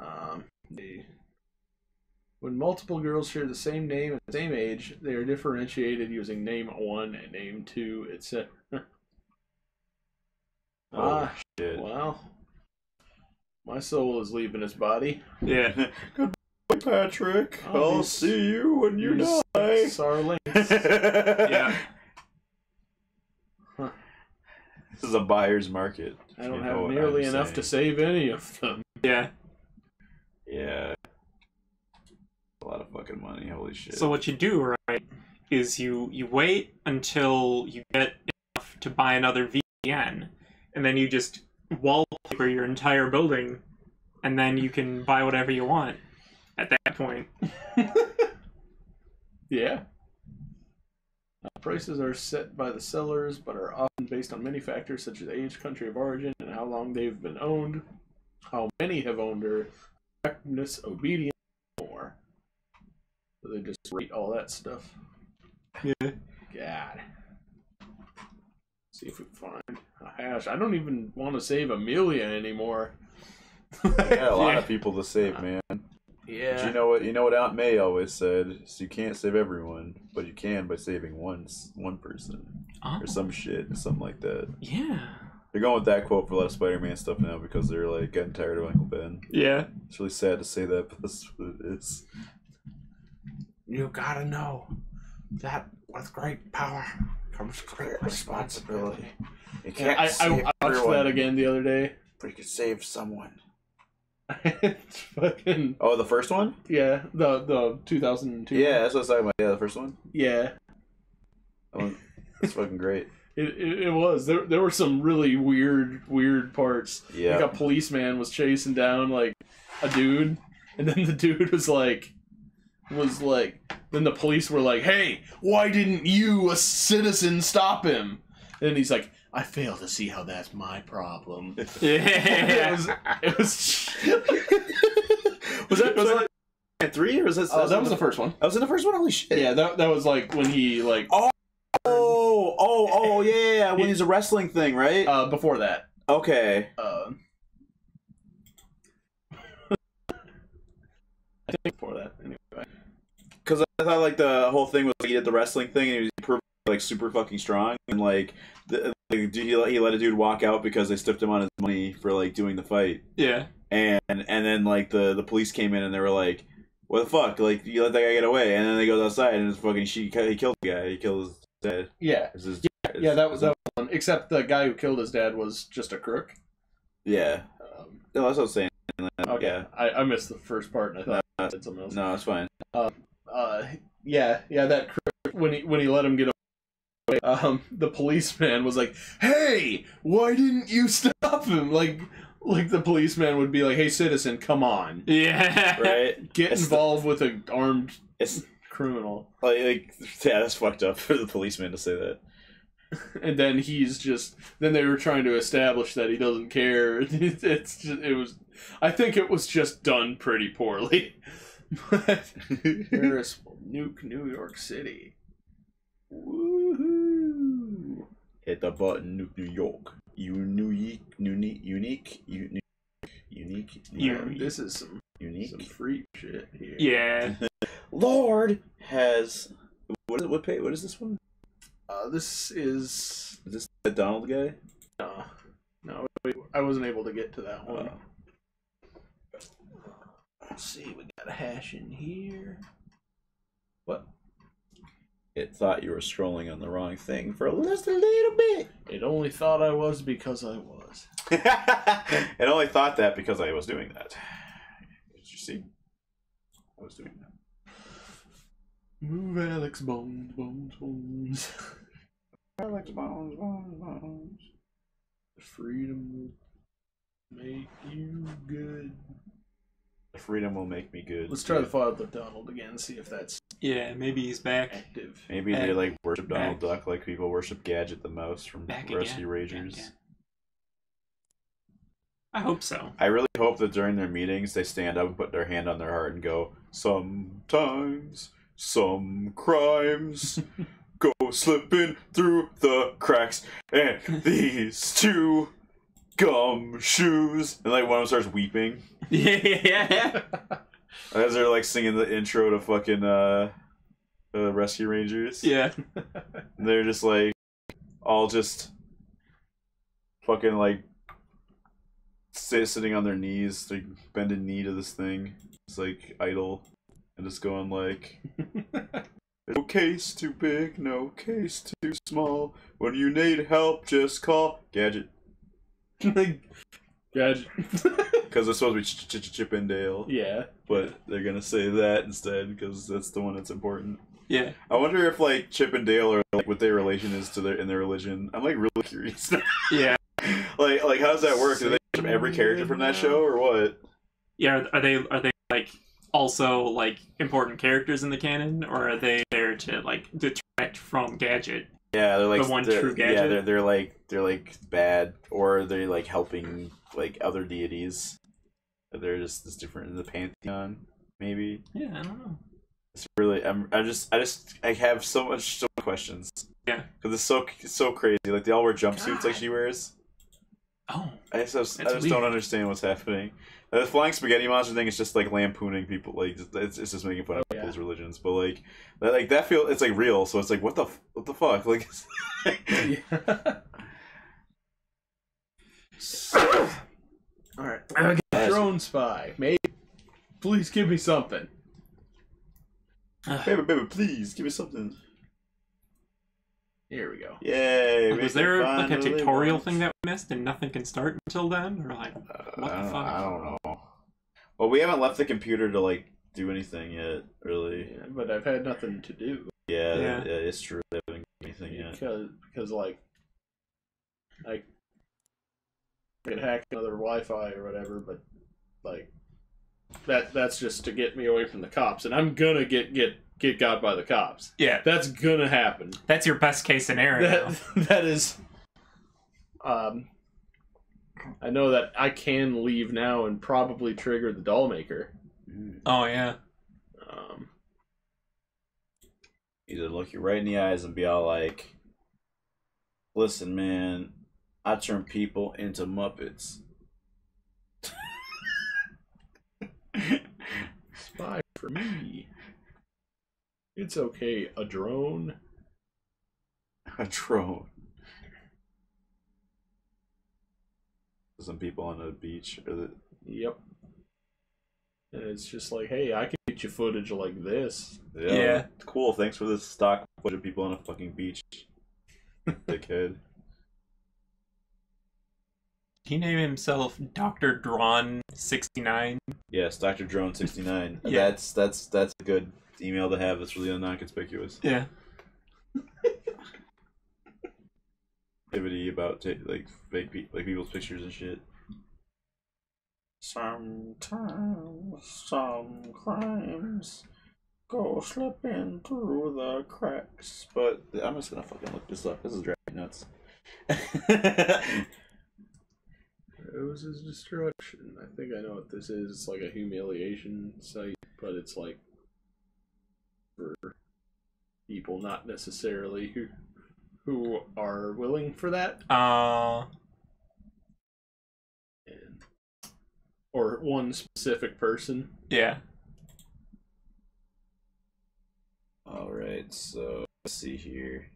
Um, the when multiple girls share the same name and same age, they are differentiated using name one and name two, etc. ah, Oh shit. well, my soul is leaving his body. Yeah. Goodbye, Patrick. Oh, I'll these- see you when you These die. Sar links. Yeah. This is a buyer's market. I don't have nearly I'm enough to save any of them. Yeah. Yeah. A lot of fucking money. Holy shit. So what you do, right, is you you wait until you get enough to buy another VPN, and then you just wallpaper your entire building, and then you can buy whatever you want at that point. Yeah. Uh, prices are set by the sellers, but are often based on many factors such as age, country of origin, and how long they've been owned, how many have owned her, effectiveness, obedience, and more. So they just rate all that stuff. Yeah. God. See if we can find a hash. I don't even want to save Amelia anymore. yeah, a lot Yeah. of people to save, uh, man. Yeah. But you know what? You know what Aunt May always said: is you can't save everyone, but you can by saving one one person Oh, or some shit, something like that. yeah. They're going with that quote for a lot of Spider-Man stuff now because they're like getting tired of Uncle Ben. Yeah. It's really sad to say that, but that's what it is. You gotta know that with great power comes great responsibility. You Yeah, I, I, I watched that again the other day. but you could save someone. it's fucking Oh, the first one? yeah, the the 2002. Yeah, that's what I was talking about. Yeah, the first one. yeah. That one, it's fucking great. It, it, it was there. There were some really weird weird parts. Yeah. Like a policeman was chasing down like a dude, and then the dude was like, was like, then the police were like, "Hey, why didn't you, a citizen, stop him?" And he's like, "I fail to see how that's my problem." it Yeah. was. It was. Was that was that like three or was that? Oh, that was the first one. That was in the first one. Holy shit! Yeah, that that was like when he like Oh, oh, oh, oh, yeah, yeah, yeah. When he's a wrestling thing, right? uh before that. okay. Uh, I think before that anyway. Because I thought like the whole thing was like, he did the wrestling thing and he was like super fucking strong and like the, like, he let he let a dude walk out because they stiffed him on his money for like doing the fight Yeah. and and then like the the police came in and they were like, "What the fuck? Like you let that guy get away?" And then they go outside and it's fucking she he killed the guy. He killed his dad. Yeah. It's his- Yeah, that was that one. Except the guy who killed his dad was just a crook. yeah. Um, No, that's what I was saying. okay, Yeah. I, I missed the first part and I thought I said something else. No, it's fine. Uh, yeah, yeah, that when he when he let him get away, um, the policeman was like, "Hey, why didn't you stop him?" Like, like the policeman would be like, "Hey, citizen, come on, Yeah. Right? get It's the- involved with an armed It's criminal." like, like yeah, that's fucked up for the policeman to say that. and then he's just then they were trying to establish that he doesn't care it's just, it was i think it was just done pretty poorly Paris will nuke new york city Woohoo! Hit the button, nuke New York. You unique, unique, unique, unique, unique, You- this is some unique. some freak shit here Yeah. Lord has what is it? what pay? What is this one? uh, this is Is this the Donald guy? uh, no i wasn't able to get to that one Oh. Let's see we got a hash in here what It thought you were scrolling on the wrong thing for just a little bit. It only thought I was because I was. it only thought that because I was doing that. Did you see? I was doing that. Move Alex Bones, Bones, Bones. Alex Bones, Bones, Bones. Freedom will make you good. Freedom will make me good. Let's try the Father of Donald again, see if that's Yeah. Maybe he's back. active. Maybe Back. they like worship Donald Back. Duck like people worship Gadget the mouse from Back Rescue again. Rangers. Again. I hope so. I really hope that during their meetings they stand up and put their hand on their heart and go, Sometimes some crimes go slipping through the cracks, and these two gum shoes. And like one of them starts weeping Yeah. Yeah. as they're like singing the intro to fucking uh, uh Rescue Rangers. Yeah. And they're just like all just fucking like sit, sitting on their knees, like bending knee to this thing. It's like idle and just going like No case too big, no case too small. When you need help, just call Gadget. Gadget. Because it's supposed to be Ch- Ch- Ch- Chippendale, yeah. but they're gonna say that instead because that's the one that's important. Yeah. I wonder if like Chip and Dale or like what their relation is to their in their religion. I'm like really curious. Yeah. like like how does that work? Do they worship every character from that show or what? Yeah. Are, are they are they like also like important characters in the canon, or are they there to like detract from Gadget? Yeah, they're like The one they're- true Yeah, they're they're like they're like bad or they're like helping like other deities. They're just this different in the pantheon, maybe. Yeah, I don't know. It's really I'm I just I just I have so much so many questions. Yeah. Because it's so it's so crazy. Like they all wear jumpsuits God. like she wears. Oh, I just, I just That's don't understand what's happening. The flying spaghetti monster thing is just like lampooning people. Like it's, it's just making fun of Oh, yeah. people's religions. But like that, like that feel it's like real. So it's like what the what the fuck? Like. yeah. All right. Okay. Drone spy. Maybe. Please give me something. baby, baby, please give me something. Here we go. Yay! Like, was there like a tutorial launch. thing that we missed and nothing can start until then, or like Uh, what the fuck? I don't know. Well, we haven't left the computer to like do anything yet. Really? Yeah, but I've had nothing to do Yeah, Yeah. yeah, it's true. They haven't done anything yet. because because like I could hack another Wi-Fi or whatever, but like that that's just to get me away from the cops, and I'm gonna get get get got by the cops. yeah, That's gonna happen. that's your best case scenario. That that is. Um, I know that I can leave now and probably trigger the doll maker. Mm. oh yeah, Um, Either look you right in the eyes and be all like, "Listen, man, I turn people into Muppets." Spy for me. It's okay. A drone. A drone. Some people on a beach or the Yep. And it's just like, hey, I can get you footage like this. yeah, Yeah. cool. Thanks for this stock footage of people on a fucking beach, dickhead. He named himself Doctor Drawn sixty nine. Yes, Doctor Drone sixty nine. Yeah. That's that's that's a good email to have. That's really non-conspicuous. Yeah, Activity about ta- like fake pe- like people's pictures and shit. Sometimes some crimes go slipping through the cracks. But I'm just gonna fucking look this up. This is driving me nuts. Rose's destruction. I think I know what this is. It's like a humiliation site, but it's like for people not necessarily who who are willing for that, uh, and, or one specific person. yeah. All right, so let's see here.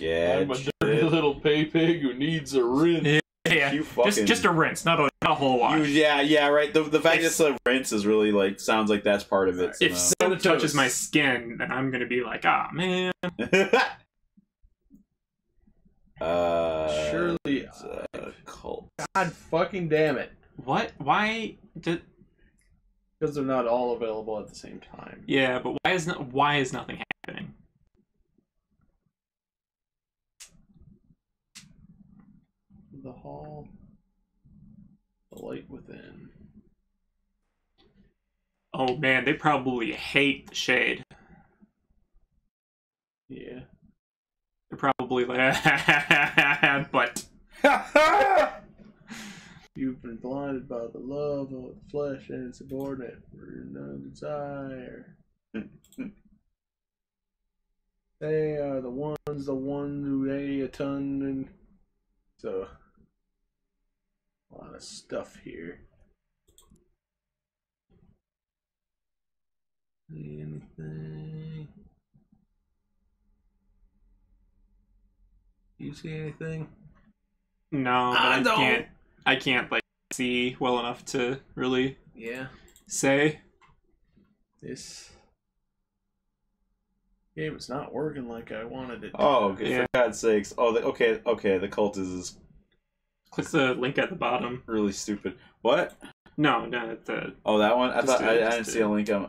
I'm a dirty little pay pig who needs a rinse. Yeah, You just fucking- just a rinse, not a, not a whole You, yeah, yeah, right. The, the fact If- it's a rinse is really like sounds like that's part of it. if somehow. soap touches my skin, then I'm gonna be like, ah man. uh, Surely, it's a cult. God fucking damn it, What? Why? Did, because they're not all available at the same time. yeah, but why is not? Why is nothing happening? The hall, the light within. Oh man, they probably hate the shade. Yeah. They're probably like, but You've been blinded by the love of the flesh and its subordinate for no desire. they are the ones, the ones who they a ton and so a lot of stuff here. See anything? You see anything? no, but ah, I I, don't. can't. I can't like see well enough to really Yeah. say. This Game is not working like I wanted it. to. Oh, okay, Yeah. for God's sakes! Oh, the, okay, okay. The cult is, is Click the link at the bottom. really stupid. What? No, no, the Oh, that one. I thought I, I didn't see a link. On,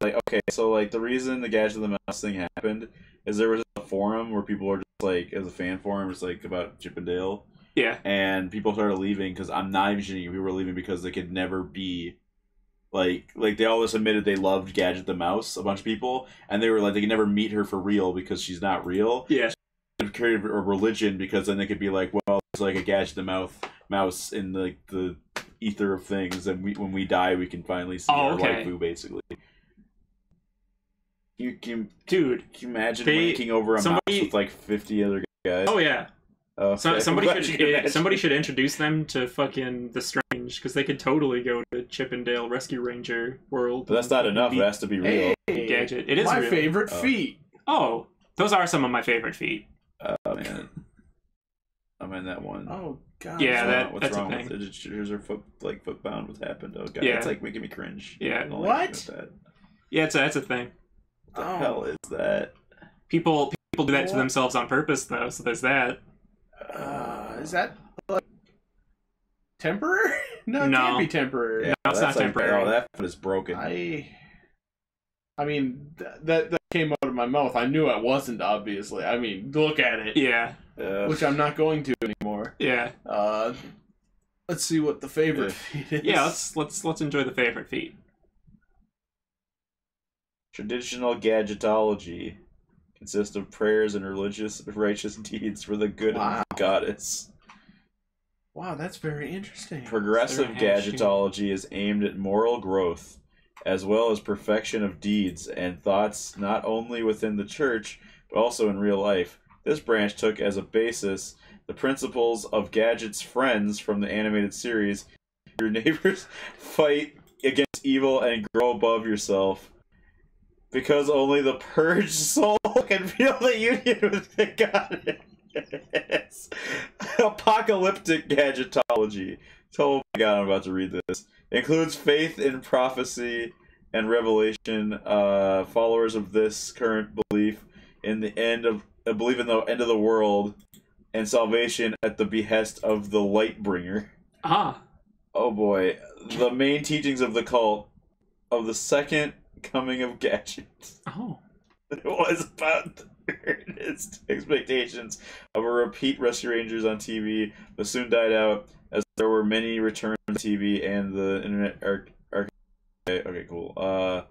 like, okay, so like the reason the Gadget of the Mouse thing happened is there was a forum where people were just like, as a fan forum, it's like about Chip and Dale, yeah. and people started leaving because I'm not even you. People were leaving because they could never be. Like, like they always admitted they loved Gadget the Mouse, a bunch of people, and they were like they could never meet her for real because she's not real. Yeah. They've created a religion because then they could be like, well, like a Gadget the Mouth mouse in the the ether of things, and we when we die, we can finally see Oh, our okay. waifu, basically. You can, Dude. can you imagine They- wanking over a somebody- mouse with like fifty other guys? Oh yeah. Oh, So, somebody I'm glad you can should imagine. somebody should introduce them to fucking the Strange because they could totally go to Chip 'n Dale Rescue Ranger world. But that's not enough. beat It has to be real. Hey, Gadget. It is my real. favorite Oh. feat. Oh, those are some of my favorite feet. Oh man, I'm in that one. Oh god. Yeah, What's that- what's that's a wrong thing. with it? Here's her foot like foot bound. What happened? Oh god, Yeah. it's like making me cringe. Yeah. I don't What? That. Yeah, it's a, that's a thing. What the Oh. hell is that? People people do that to What? themselves on purpose though. So there's that. Uh, is that like, temporary? No, it No. can't be temporary. Yeah, it's that's not like, temporary. Oh, that foot is broken. I. I mean, th- that that came out of my mouth. I knew I wasn't. Obviously, I mean, look at it, Yeah, Ugh. which I'm not going to anymore. yeah, Uh, let's see what the favorite Yeah. feat is. yeah. Let's let's let's enjoy the favorite feet. Traditional gadgetology consists of prayers and religious righteous deeds for the good Wow. of the goddess. Wow, that's very interesting. Progressive gadgetology is aimed at moral growth as well as perfection of deeds and thoughts not only within the church but also in real life. This branch took as a basis the principles of Gadget's friends from the animated series. Your neighbors fight against evil and grow above yourself. Because only the purged soul can feel the union with the goddess. Apocalyptic gadgetology. Oh my god, I'm about to read this. Includes faith in prophecy and revelation. Uh, followers of this current belief in the end of believe in the end of the world and salvation at the behest of the Lightbringer. Ah, Oh boy, the main teachings of the cult of the second coming of gadgets. oh, It was about the earnest expectations of a repeat Rescue Rangers on TV, but soon died out as there were many returns on TV and the internet. Arc, okay, okay, cool. Uh,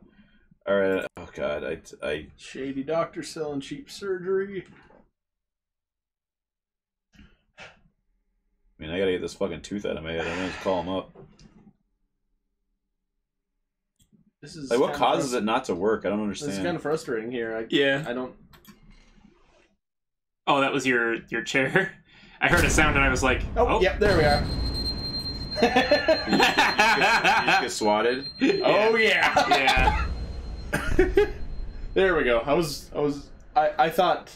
all right. Oh god, I, I Shady doctor selling cheap surgery. I mean, I gotta get this fucking tooth out of my head. I'm gonna just call him up. This is Like, what causes it not to work? I don't understand. This is kind of frustrating here. I yeah. I don't. Oh, that was your your chair. I heard a sound and I was like, Oh, oh, yep, there we are. You just get swatted. Oh yeah. yeah. there we go. I was I was I I thought.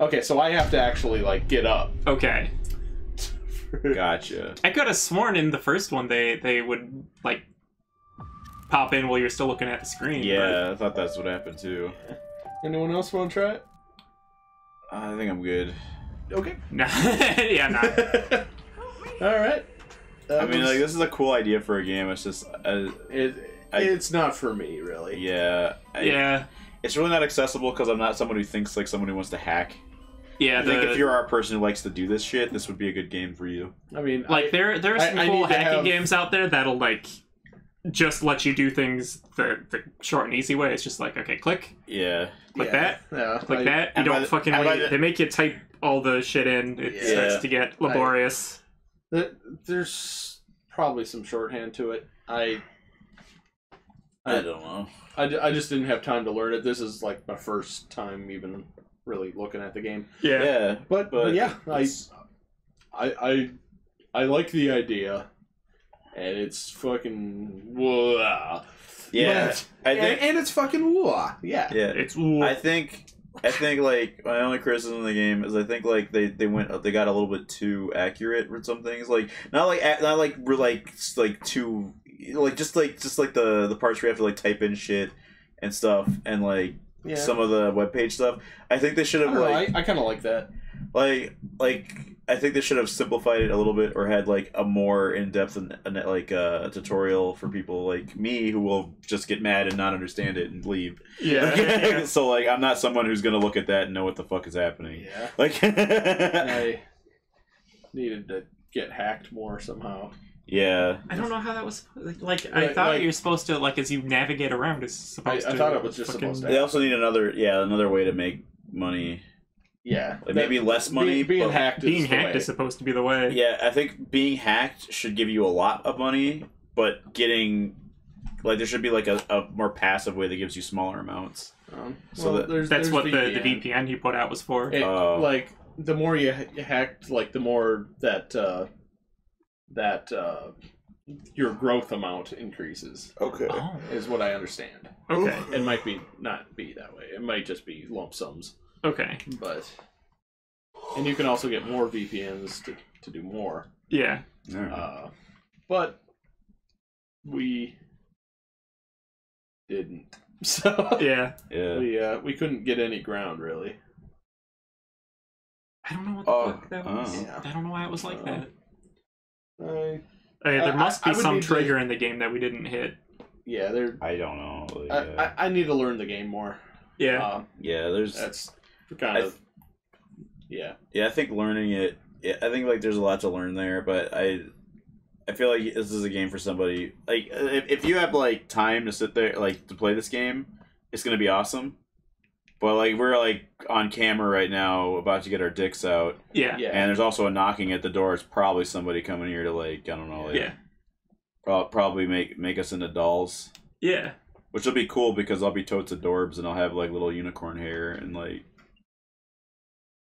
Okay, so I have to actually like get up. Okay. Gotcha. I could have sworn in the first one they they would like pop in while you're still looking at the screen. Yeah, I thought that's what happened too. Anyone else want to try it? I think I'm good. Okay. but- Nah. yeah, nah. All right. That I mean, like this is a cool idea for a game. It's just, uh, it, I- it's not for me really. yeah, I- Yeah. It's really not accessible because I'm not someone who thinks like someone who wants to hack. Yeah, I think the- if you're a person who likes to do this shit, this would be a good game for you. I mean, like I, there there are some I cool need hacking have- games out there that'll like just let you do things the, the short and easy way. It's just like okay, click, Yeah, click yeah, that, Yeah, click that. You don't the- fucking and wait. the- They make you type all the shit in. It Yeah. starts to get laborious. th- There's probably some shorthand to it. I I don't know. I, I just didn't have time to learn it. This is like my first time even really looking at the game. yeah. Yeah, But but, but yeah, I, I I I like the idea, and it's fucking whoa. yeah. But- I and, think and it's fucking whoa. Yeah. yeah. It's I think I think like my only criticism of the game is I think like they, they went they got a little bit too accurate with some things like not like not like we're like s- like too like just like just like the the parts where you have to like type in shit and stuff and like Yeah. some of the webpage stuff. I think they should have know, like I, I kind of like that. like like I think they should have simplified it a little bit or had like a more in depth and like uh, a tutorial for people like me who will just get mad and not understand it and leave. Yeah. yeah. so like I'm not someone who's gonna look at that and know what the fuck is happening. Yeah. Like I needed to get hacked more somehow. Yeah. I don't know how that was like. like I Like- thought like- you're supposed to like as you navigate around, it's I, supposed I to. thought it was just fucking- supposed to. They also need another yeah another way to make money. Yeah. Like maybe less money. Being, being but- hacked. Being is the hacked way. is supposed to be the way. Yeah, I think being hacked should give you a lot of money, but getting like there should be like a, a more passive way that gives you smaller amounts. Um, So well, that- there's, That's there's what the, the VPN. VPN he put out was for. It, Oh. like the more you ha- hacked, like the more that uh, that uh, your growth amount increases. Okay. oh, Is what I understand. okay, It might be not be that way. It might just be lump sums, okay, but and you can also get more VPNs to, to do more. yeah, Uh, but we didn't. So yeah. Yeah. we uh, we couldn't get any ground really. I don't know what the Oh, fuck that was. Yeah. I don't know why it was like Oh. that. I, Uh, there I- must I be would some need to- trigger in the game that we didn't hit. yeah, there. I don't know. I, Yeah. I, I need to learn the game more. Yeah, Uh, yeah, there's that's kind I of yeah. yeah, I think learning it yeah, I think like there's a lot to learn there, but I I feel like this is a game for somebody like if, if you have like time to sit there like to play this game, it's gonna be awesome. But like we're like on camera right now, about to get our dicks out, yeah, Yeah. and there's also a knocking at the door. It's probably somebody coming here to like I don't know, like yeah, prob- probably make make us into dolls, yeah. which will be cool because I'll be totes adorbs and I'll have like little unicorn hair and like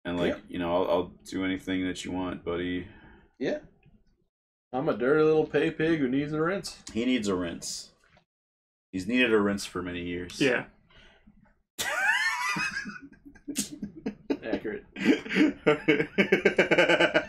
and like Yeah. you know I'll, I'll do anything that you want, buddy. yeah. I'm a dirty little pay pig who needs a rinse. He needs a rinse. He's needed a rinse for many years. Yeah. accurate.